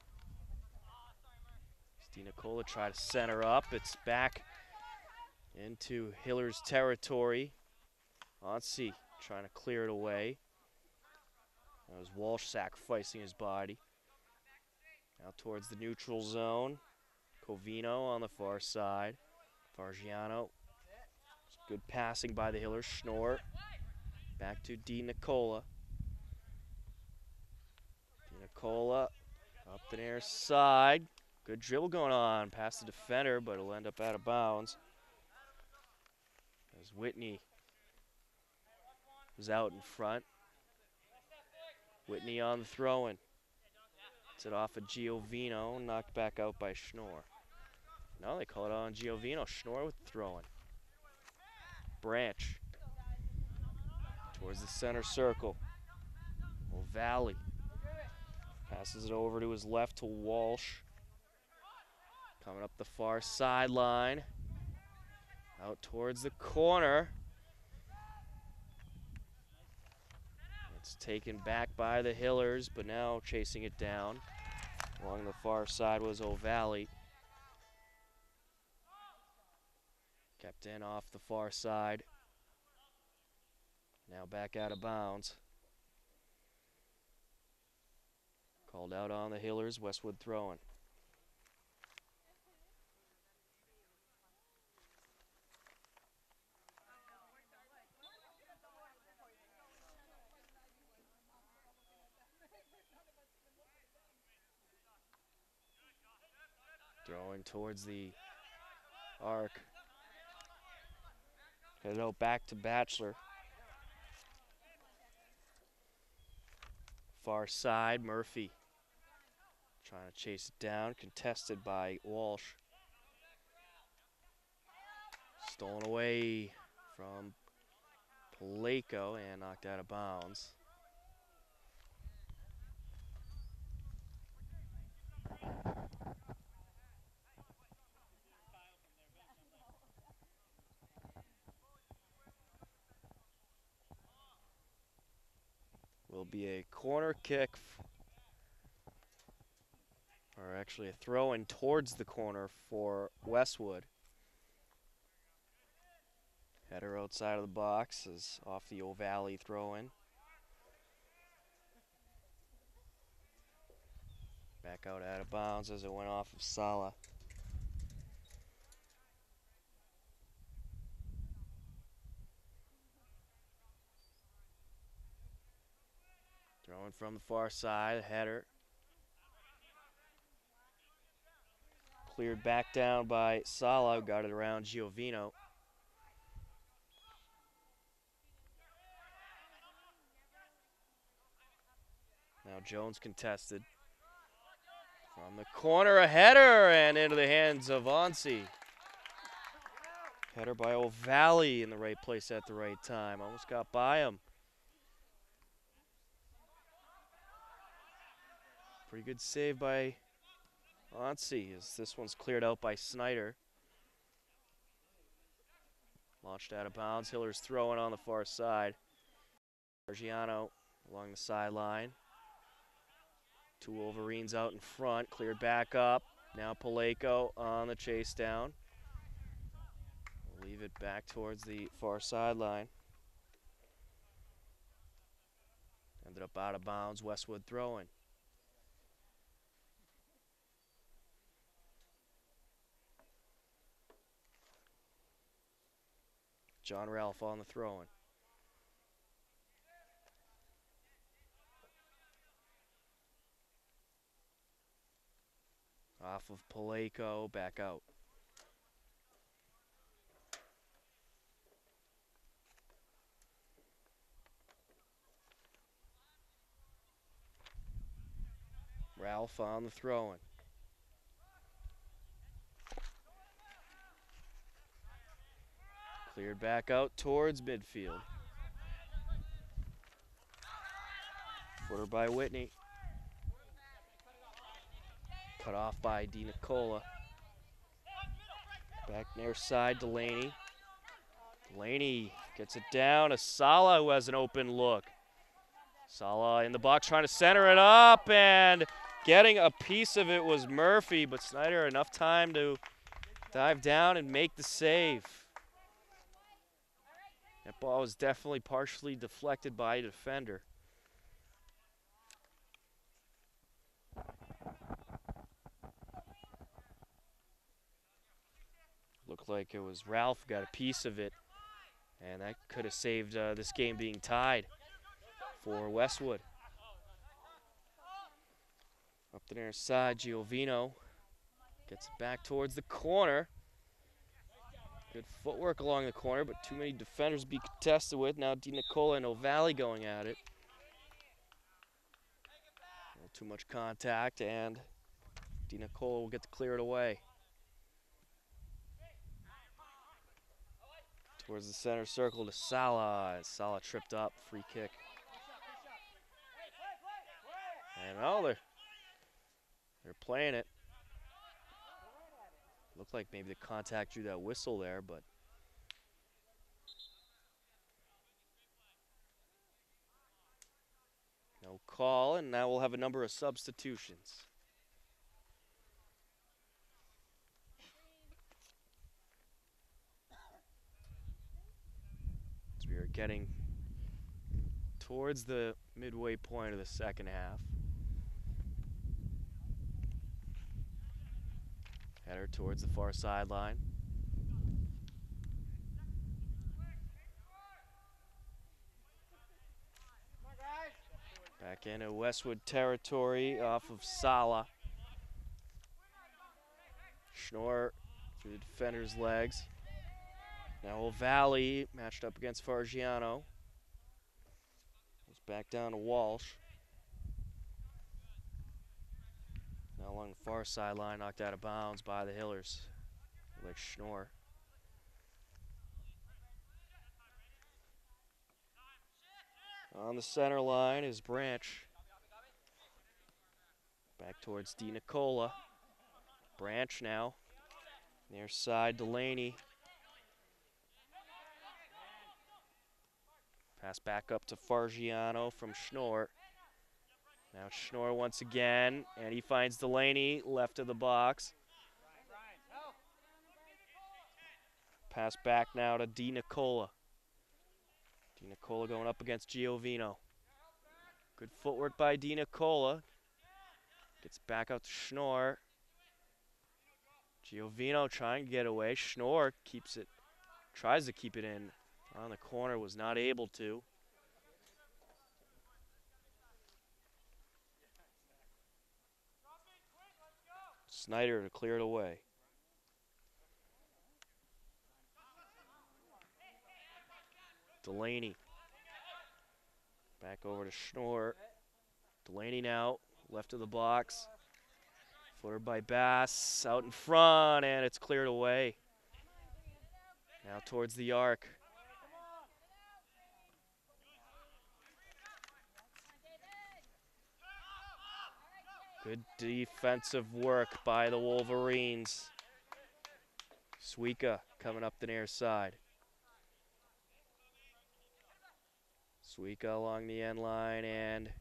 Di Nicola try to center up. It's back into Hiller's territory. Onsi trying to clear it away. That was Walsh sacrificing his body. Now towards the neutral zone. Covino on the far side. Fargiano. Good passing by the Hiller. Schnorr. Back to Di Nicola. Di Nicola up the near side. Good dribble going on past the defender, but it'll end up out of bounds. As Whitney out in front. Whitney on the throw-in. It's it off of Giovino, knocked back out by Schnorr. No, they call it on Giovino. Schnorr with the throw-in. Branch towards the center circle. O'Valley passes it over to his left to Walsh. Coming up the far sideline. Out towards the corner. It's taken back by the Hillers, but now chasing it down. Along the far side was O'Valley. Kept in off the far side. Now back out of bounds. Called out on the Hillers, Westwood throwing. Throwing towards the arc. Out back to Batchelor. Far side, Murphy. Trying to chase it down, contested by Walsh. Stolen away from Paleko and knocked out of bounds. Will a corner kick, or actually a throw in towards the corner for Westwood. Header outside of the box is off the O'Valley throw in. Back out out of bounds as it went off of Sala. Throwing from the far side, header. Cleared back down by Sala, got it around Giovino. Now Jones contested. From the corner, a header and into the hands of Onsi. Header by O'Valley in the right place at the right time. Almost got by him. Pretty good save by Onsi as this one's cleared out by Snyder. Launched out of bounds. Hiller's throwing on the far side. Argiano along the sideline. Two Wolverines out in front, cleared back up. Now Paleko on the chase down. Leave it back towards the far sideline. Ended up out of bounds, Westwood throwing. John Ralph on the throwing. Off of Paleko, back out. Ralph on the throwing. Cleared back out towards midfield. Footer by Whitney. Cut off by Di Nicola. Back near side, Delaney. Delaney gets it down. Asala who has an open look. Sala in the box trying to center it up and getting a piece of it was Murphy, but Snyder enough time to dive down and make the save. That ball was definitely partially deflected by a defender. Looked like it was Ralph got a piece of it, and that could have saved uh, this game being tied for Westwood. Up the near side, Giovino gets it back towards the corner. Good footwork along the corner, but too many defenders to be contested with. Now Di Nicola and O'Valley going at it. too much contact, and Di Nicola will get to clear it away. Towards the center circle to Sala. Sala tripped up, free kick. And oh, they're, they're playing it. Looked like maybe the contact drew that whistle there, but no call, and now we'll have a number of substitutions. As we are getting towards the midway point of the second half. Header towards the far sideline. Back into Westwood territory off of Sala. Schnorr through the defender's legs. Now Valley matched up against Fargiano. Goes back down to Walsh. along the far sideline, knocked out of bounds by the Hillers. Like Schnorr. On the center line is Branch. Back towards Di Nicola. Branch now. Near side, Delaney. Pass back up to Fargiano from Schnorr. Now Schnorr once again, and he finds Delaney left of the box. Pass back now to Di Nicola. Di Nicola going up against Giovino. Good footwork by Di Nicola. Gets back out to Schnorr. Giovino trying to get away. Schnorr keeps it, tries to keep it in on the corner, was not able to. Snyder to clear it away. Delaney. Back over to Schnorr. Delaney now, left of the box. Footer by Bass, out in front, and it's cleared away. Now towards the arc. Good defensive work by the Wolverines. Suika coming up the near side. Suika along the end line and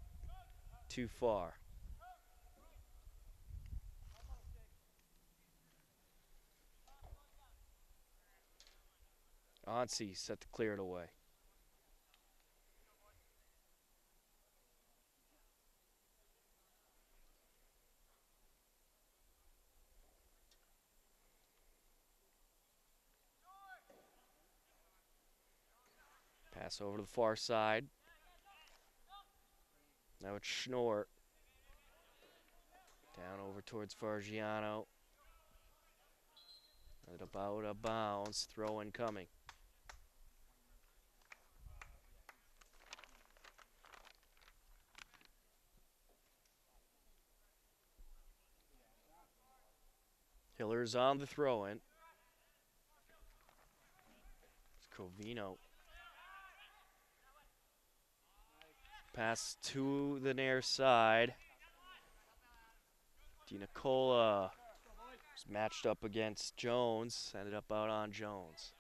too far. Onsi set to clear it away. Pass over to the far side. Now it's Schnorr. Down over towards Fargiano. At about a bounce, throw in coming. Hiller's on the throw in. It's Covino. Pass to the near side. Di Nicola was matched up against Jones, ended up out on Jones.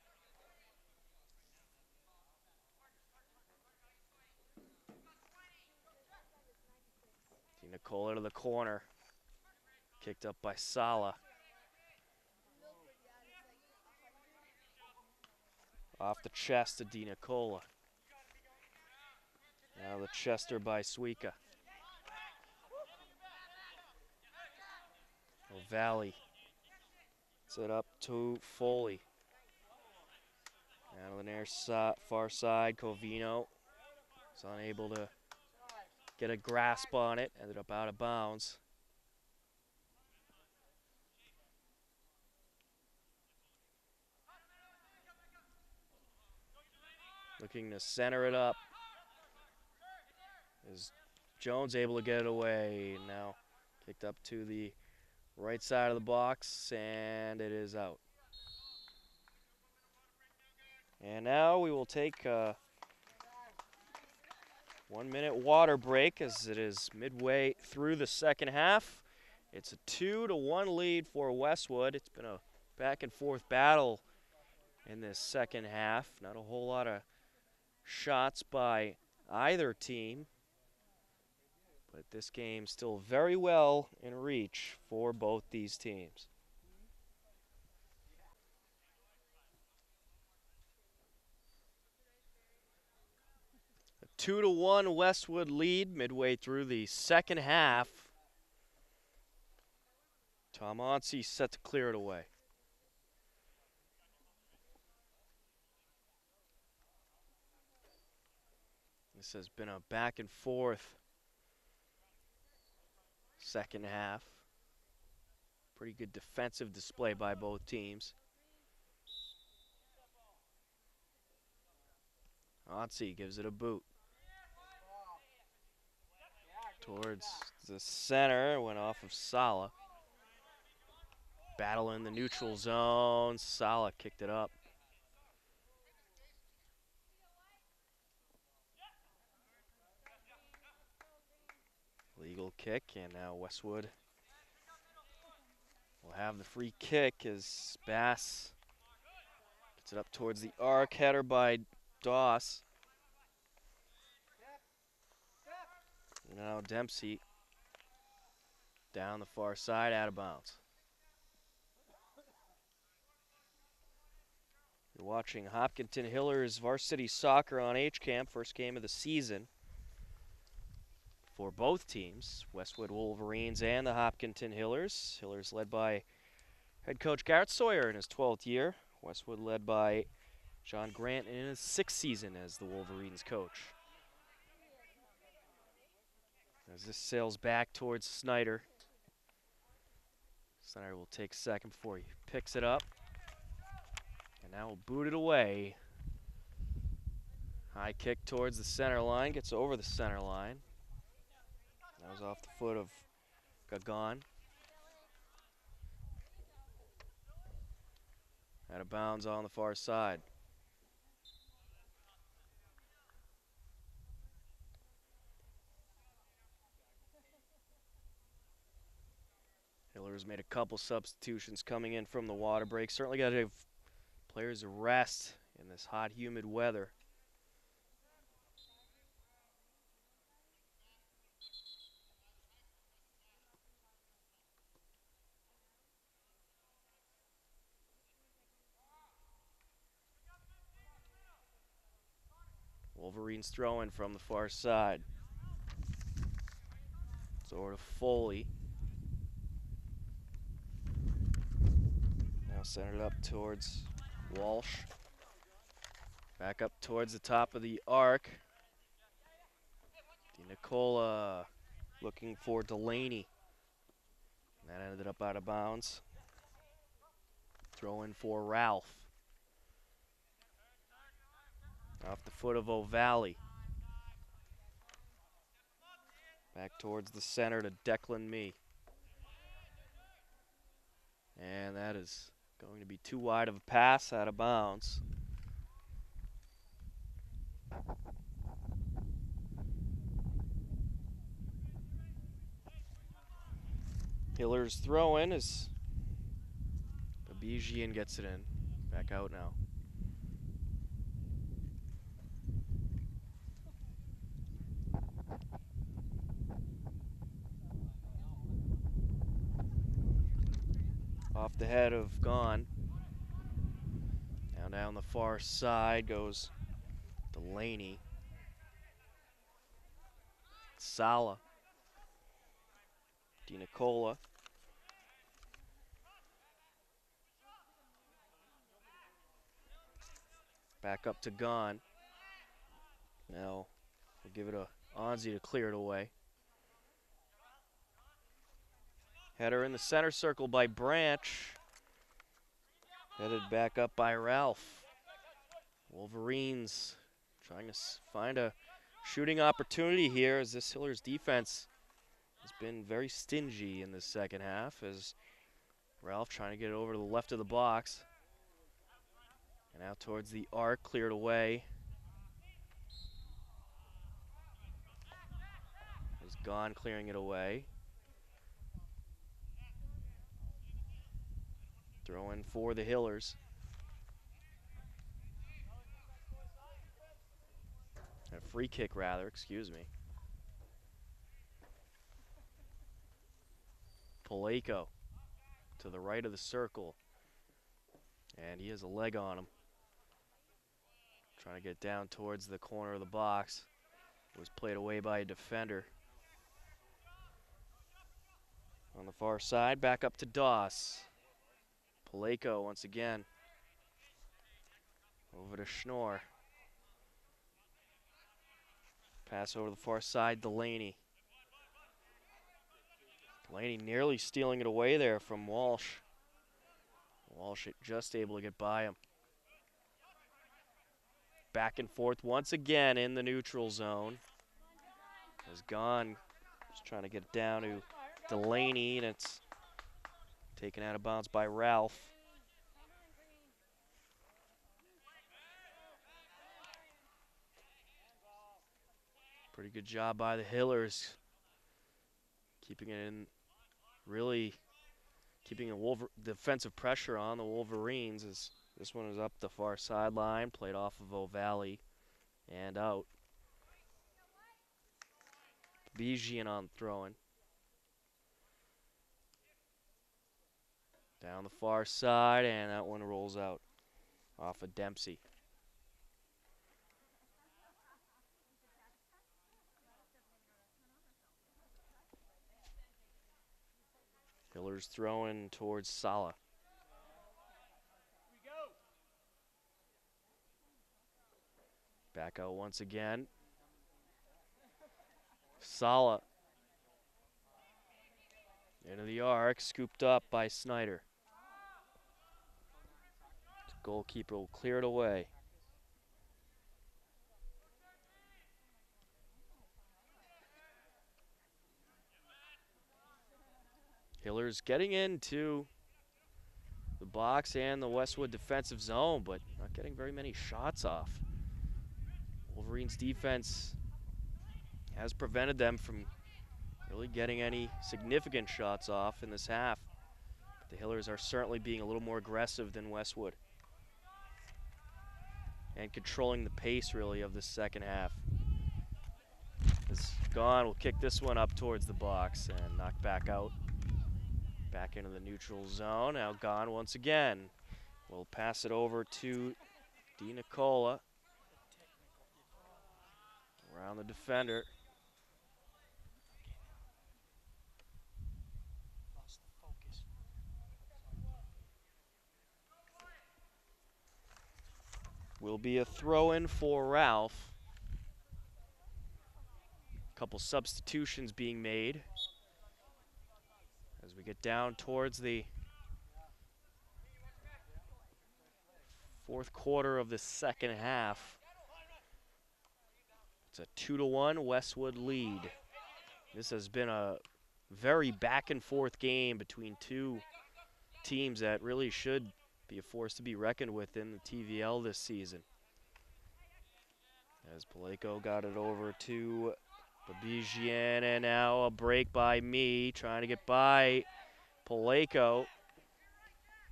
Di Nicola to the corner. Kicked up by Sala. Off the chest of Di Nicola. Now the Chester by Suika. Valley. Set up to Foley. Now the near si far side, Covino is unable to get a grasp on it. Ended up out of bounds. Looking to center it up. Is Jones able to get it away? Now kicked up to the right side of the box, and it is out. And now we will take a one minute water break as it is midway through the second half. It's a two to one lead for Westwood. It's been a back and forth battle in this second half. Not a whole lot of shots by either team. But this game still very well in reach for both these teams. A two to one Westwood lead midway through the second half. Tom Onsi set to clear it away. This has been a back and forth second half. Pretty good defensive display by both teams. Otzi gives it a boot. Towards the center, went off of Sala. Battle in the neutral zone. Sala kicked it up. Kick, and now Westwood will have the free kick as Bass gets it up towards the arc. Header by Doss. Now Dempsey down the far side, out of bounds. You're watching Hopkinton Hillers varsity soccer on HCAM, first game of the season for both teams, Westwood Wolverines and the Hopkinton Hillers. Hillers led by head coach Garrett Sawyer in his 12th year. Westwood led by John Grant in his sixth season as the Wolverines coach. As this sails back towards Snyder. Snyder will take second before he picks it up. And now we'll boot it away. High kick towards the center line, gets over the center line. That was off the foot of Gagan. Out of bounds on the far side. Hillers made a couple substitutions coming in from the water break. Certainly got to give players a rest in this hot, humid weather. Throwing from the far side. It's over to Foley. Now centered up towards Walsh. Back up towards the top of the arc. Nicola looking for Delaney. that ended up out of bounds. Throw in for Ralph. Off the foot of O'Valley. Back towards the center to Declan Mee. And that is going to be too wide of a pass out of bounds. Hiller's throw in as Babigian gets it in. Back out now. Off the head of Gone. Now down the far side goes Delaney. Sala. Di Nicola. Back up to Gone. Now we'll give it a Onsi to clear it away. Header in the center circle by Branch. Headed back up by Ralph. Wolverines trying to find a shooting opportunity here as this Hillers defense has been very stingy in the second half as Ralph trying to get it over to the left of the box. And out towards the arc, cleared away. Is gone clearing it away. Throwing for the Hillers. A free kick, rather, excuse me. Paleko to the right of the circle. And he has a leg on him. Trying to get down towards the corner of the box. It was played away by a defender. On the far side, back up to Doss. Paleko once again. Over to Schnorr. Pass over the far side, Delaney. Delaney nearly stealing it away there from Walsh. Walsh just able to get by him. Back and forth once again in the neutral zone. Has gone. Just trying to get down to Delaney, and it's Taken out of bounds by Ralph. Pretty good job by the Hillers. keeping it in, really keeping a Wolver- defensive pressure on the Wolverines as this one is up the far sideline, played off of O'Valley and out. Bijian on throwing. Down the far side, and that one rolls out off of Dempsey. Hillers throwing towards Sala. Back out once again. Sala. Into the arc, scooped up by Snyder. Goalkeeper will clear it away. Hillers getting into the box and the Westwood defensive zone, but not getting very many shots off. Wolverines defense has prevented them from really getting any significant shots off in this half. But the Hillers are certainly being a little more aggressive than Westwood and controlling the pace really of the second half. Is gone. We'll kick this one up towards the box and knock back out. Back into the neutral zone. Now gone once again. We'll pass it over to Di Nicola. Around the defender. Will be a throw in for Ralph. A couple substitutions being made as we get down towards the fourth quarter of the second half. It's a two to one Westwood lead. This has been a very back and forth game between two teams that really should be a force to be reckoned with in the TVL this season. As Paleko got it over to Babigian, and now a break by Mee, trying to get by Paleko.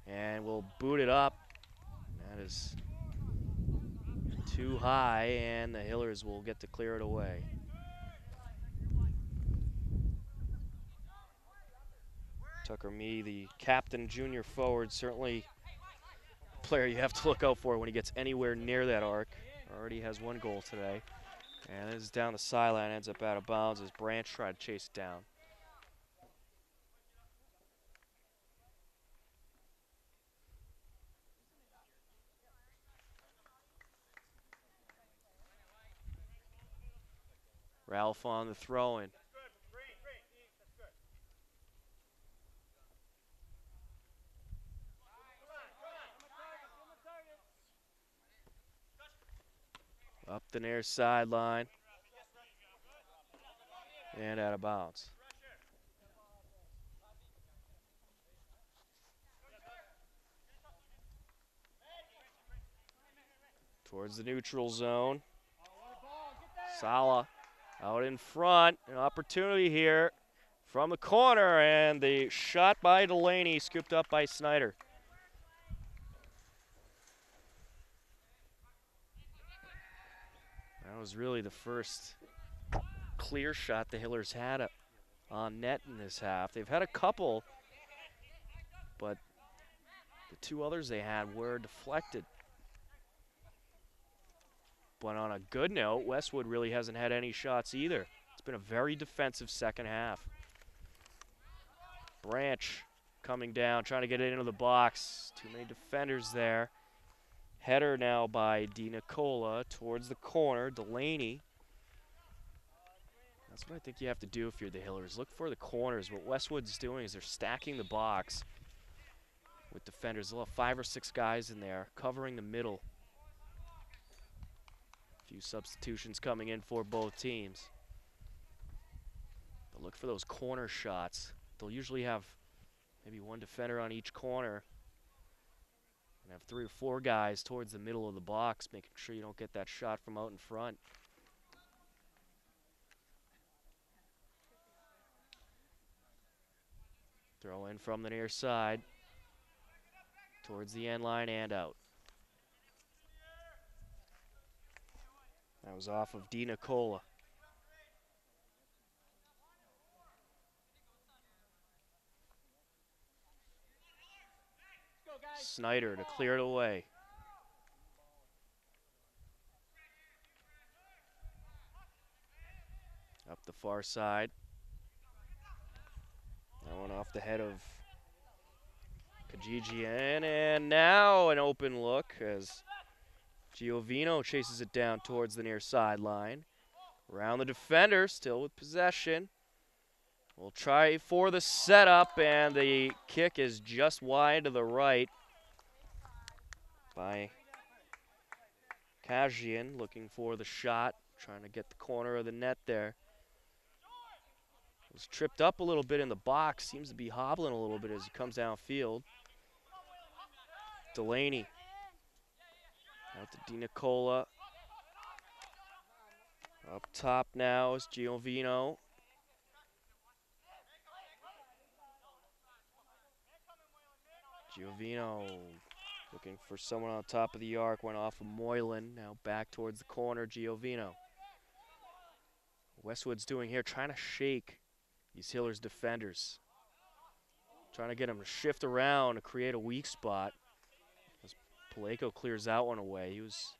And we'll boot it up. That is too high, and the Hillers will get to clear it away. Tucker Mee, the captain junior forward, certainly player you have to look out for when he gets anywhere near that arc. Already has one goal today. And this is down the sideline, ends up out of bounds as Branch tried to chase it down. Ralph on the throw in. Up the near sideline. And out of bounds. Towards the neutral zone. Sala out in front. An opportunity here from the corner. And the shot by Delaney scooped up by Snyder. That was really the first clear shot the Hillers had on net in this half. They've had a couple, but the two others they had were deflected. But on a good note, Westwood really hasn't had any shots either. It's been a very defensive second half. Branch coming down, trying to get it into the box. Too many defenders there. Header now by Di Nicola towards the corner. Delaney. That's what I think you have to do if you're the Hillers. Look for the corners. What Westwood's doing is they're stacking the box with defenders. They'll have five or six guys in there covering the middle. A few substitutions coming in for both teams. But look for those corner shots. They'll usually have maybe one defender on each corner. And have three or four guys towards the middle of the box, making sure you don't get that shot from out in front. Throw in from the near side. Towards the end line and out. That was off of Di Nicola. Snyder to clear it away. Up the far side. That one off the head of Kajijian. And now an open look as Giovino chases it down towards the near sideline. Around the defender, still with possession. We'll try for the setup, and the kick is just wide to the right by Kajian, looking for the shot, trying to get the corner of the net there. Was tripped up a little bit in the box, seems to be hobbling a little bit as he comes downfield. Delaney out to Di Nicola. Up top now is Giovino. Giovino looking for someone on top of the arc, went off of Moylan, now back towards the corner, Giovino. Westwood's doing here, trying to shake these Hillers defenders. Trying to get them to shift around to create a weak spot. As Paleko clears that one away. He was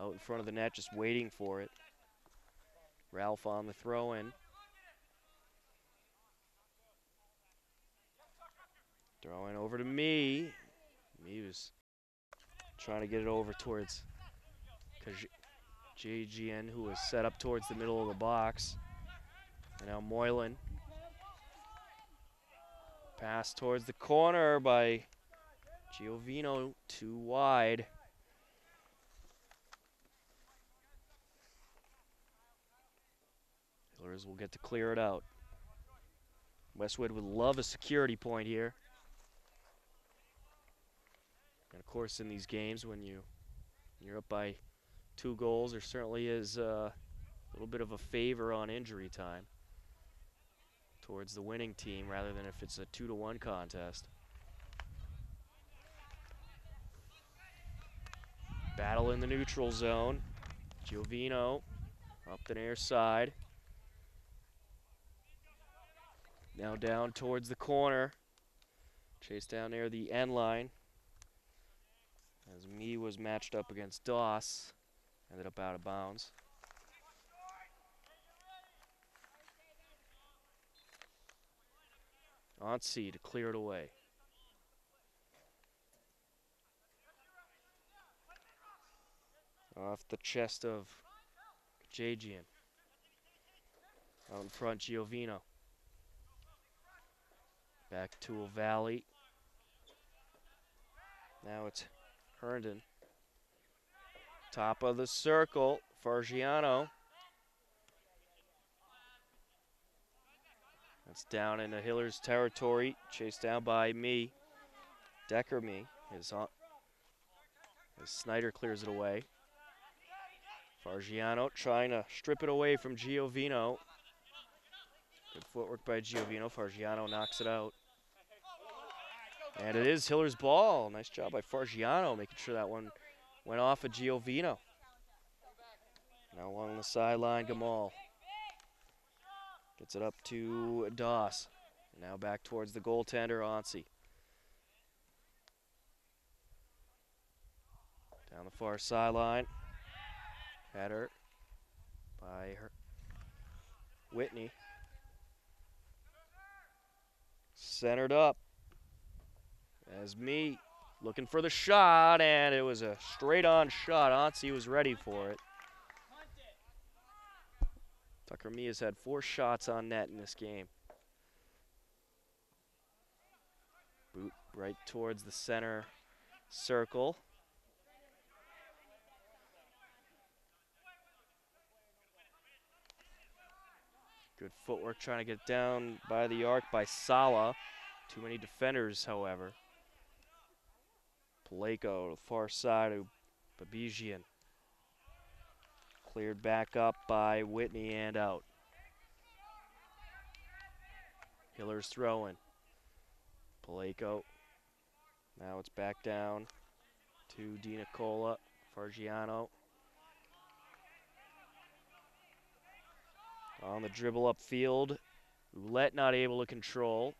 out in front of the net just waiting for it. Ralph on the throw in. Throwing over to Mee. Mee was trying to get it over towards JGN, who was set up towards the middle of the box. And now Moylan. Pass towards the corner by Giovino, too wide. Hillers will get to clear it out. Westwood would love a security point here. And of course, in these games, when you you're up by two goals, there certainly is uh, a little bit of a favor on injury time towards the winning team rather than if it's a two to one contest. Battle in the neutral zone. Giovino up the near side. Now down towards the corner. Chase down near the end line. As Mee was matched up against Doss. Ended up out of bounds. Onsi to clear it away. Off the chest of Jajian. Out in front, Giovino. Back to a Valley. Now it's Herndon. Top of the circle, Fargiano. That's down in into Hiller's territory, chased down by Mee. Tucker Mee is on. Snyder clears it away. Fargiano trying to strip it away from Giovino. Good footwork by Giovino. Fargiano knocks it out. And it is Hiller's ball. Nice job by Fargiano, making sure that one went off of Giovino. Now along the sideline, Gamal. Gets it up to Doss. Now back towards the goaltender, Onsi. Down the far sideline. Header by her. Whitney. Centered up as Mee looking for the shot, and it was a straight on shot. Onsi was ready for it. Tucker has had four shots on net in this game. Boot right towards the center circle. Good footwork trying to get down by the arc by Sala. Too many defenders, however. Paleko, far side of Babigian. Cleared back up by Whitney and out. Hiller's throwing. Paleko. Now it's back down to Di Nicola, Fargiano. On the dribble upfield, Roulette not able to control.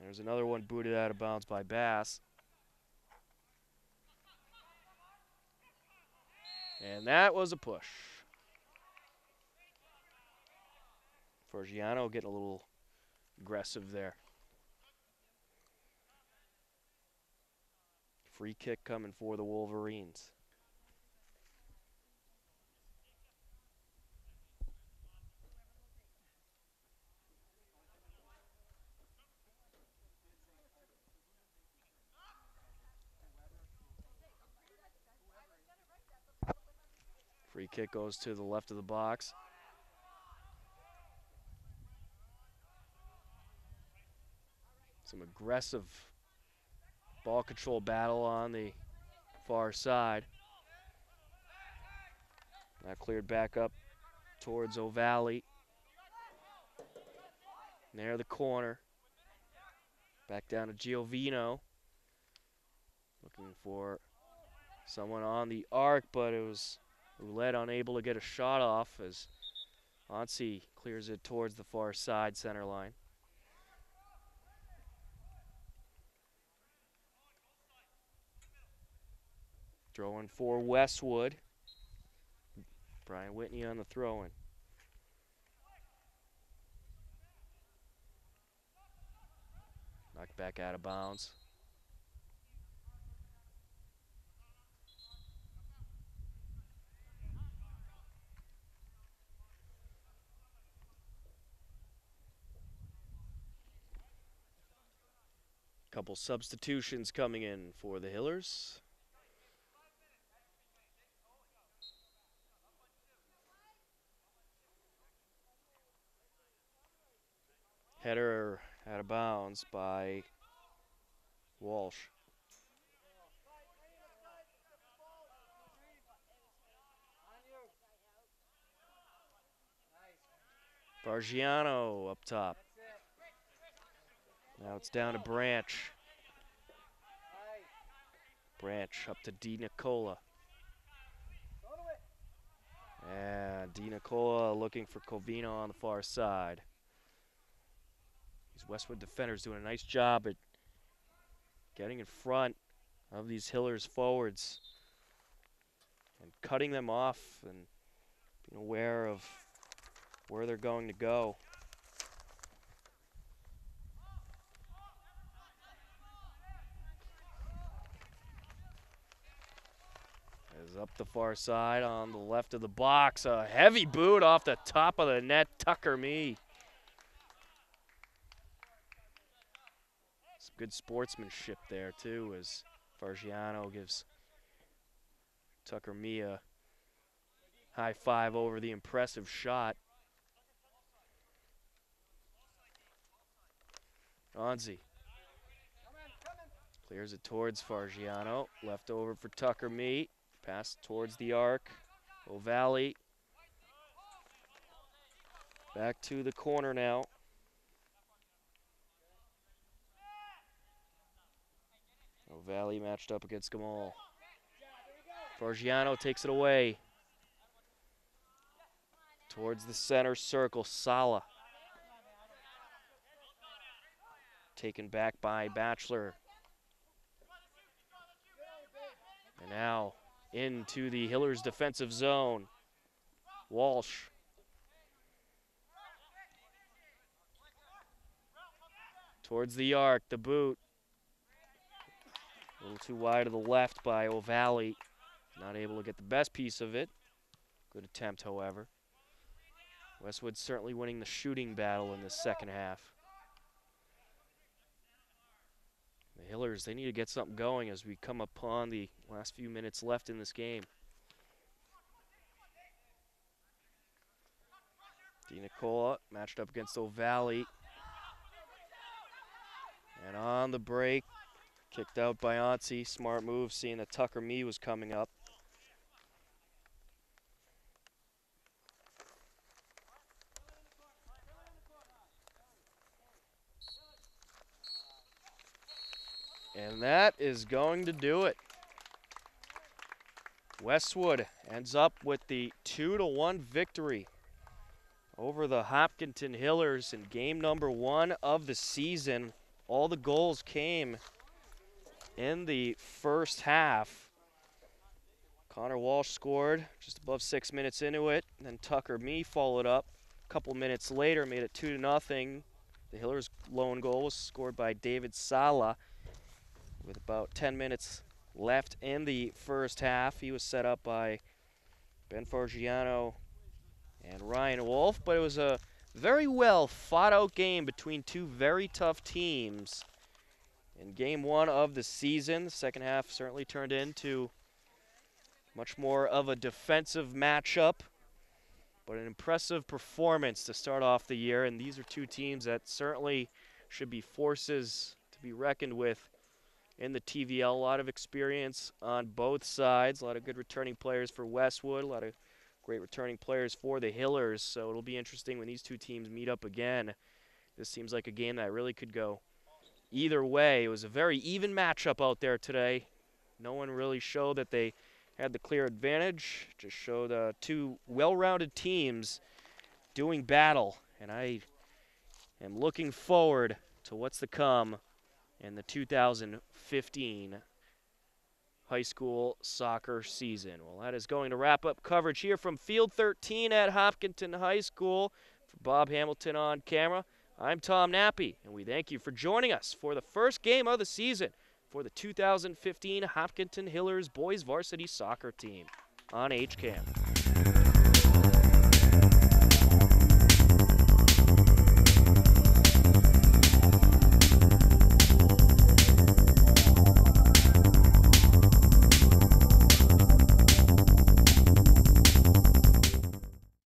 There's another one booted out of bounds by Bass. And that was a push. Fargiano getting a little aggressive there. Free kick coming for the Wolverines. Free kick goes to the left of the box. Some aggressive ball control battle on the far side. Now cleared back up towards O'Valley. Near the corner. Back down to Giovino. Looking for someone on the arc, but it was Roulette unable to get a shot off as Onsi clears it towards the far side center line. Throwing for Westwood. Brian Whitney on the throw in. Knocked back out of bounds. Couple substitutions coming in for the Hillers. Header out of bounds by Walsh. Fargiano up top. Now it's down to Branch. Branch up to Di Nicola. And Di Nicola looking for Covino on the far side. These Westwood defenders doing a nice job at getting in front of these Hillers forwards and cutting them off and being aware of where they're going to go. Is up the far side on the left of the box. A heavy boot off the top of the net. Tucker Mee. Some good sportsmanship there, too, as Fargiano gives Tucker Mee a high five over the impressive shot. Onsi. Clears it towards Fargiano. Left over for Tucker Mee. Pass towards the arc. O'Valley. Back to the corner now. O'Valley matched up against Gamal. Fargiano takes it away. Towards the center circle, Sala. Taken back by Batchelor. And now into the Hillers defensive zone. Walsh. Towards the arc, the boot. A little too wide to the left by O'Valley. Not able to get the best piece of it. Good attempt, however. Westwood certainly winning the shooting battle in the second half. The Hillers, they need to get something going as we come upon the last few minutes left in this game. Di Nicola matched up against O'Valley. And on the break, kicked out by Onsi. Smart move, seeing that Tucker Mee was coming up. And that is going to do it. Westwood ends up with the 2 to 1 victory over the Hopkinton Hillers in game number one of the season. All the goals came in the first half. Connor Walsh scored just above six minutes into it. Then Tucker Mee followed up a couple minutes later, made it two to nothing. The Hillers' lone goal was scored by David Sala with about 10 minutes left in the first half. He was set up by Ben Fargiano and Ryan Wolf, but it was a very well fought out game between two very tough teams. In game one of the season, the second half certainly turned into much more of a defensive matchup, but an impressive performance to start off the year. And these are two teams that certainly should be forces to be reckoned with in the TVL. A lot of experience on both sides, a lot of good returning players for Westwood, a lot of great returning players for the Hillers. So it'll be interesting when these two teams meet up again. This seems like a game that really could go either way. It was a very even matchup out there today. No one really showed that they had the clear advantage. Just showed uh, two well-rounded teams doing battle, and I am looking forward to what's to come in the 2015 high school soccer season. Well, that is going to wrap up coverage here from Field 13 at Hopkinton High School. For Bob Hamilton on camera, I'm Tom Nappy, and we thank you for joining us for the first game of the season for the 2015 Hopkinton Hillers boys varsity soccer team on HCAM.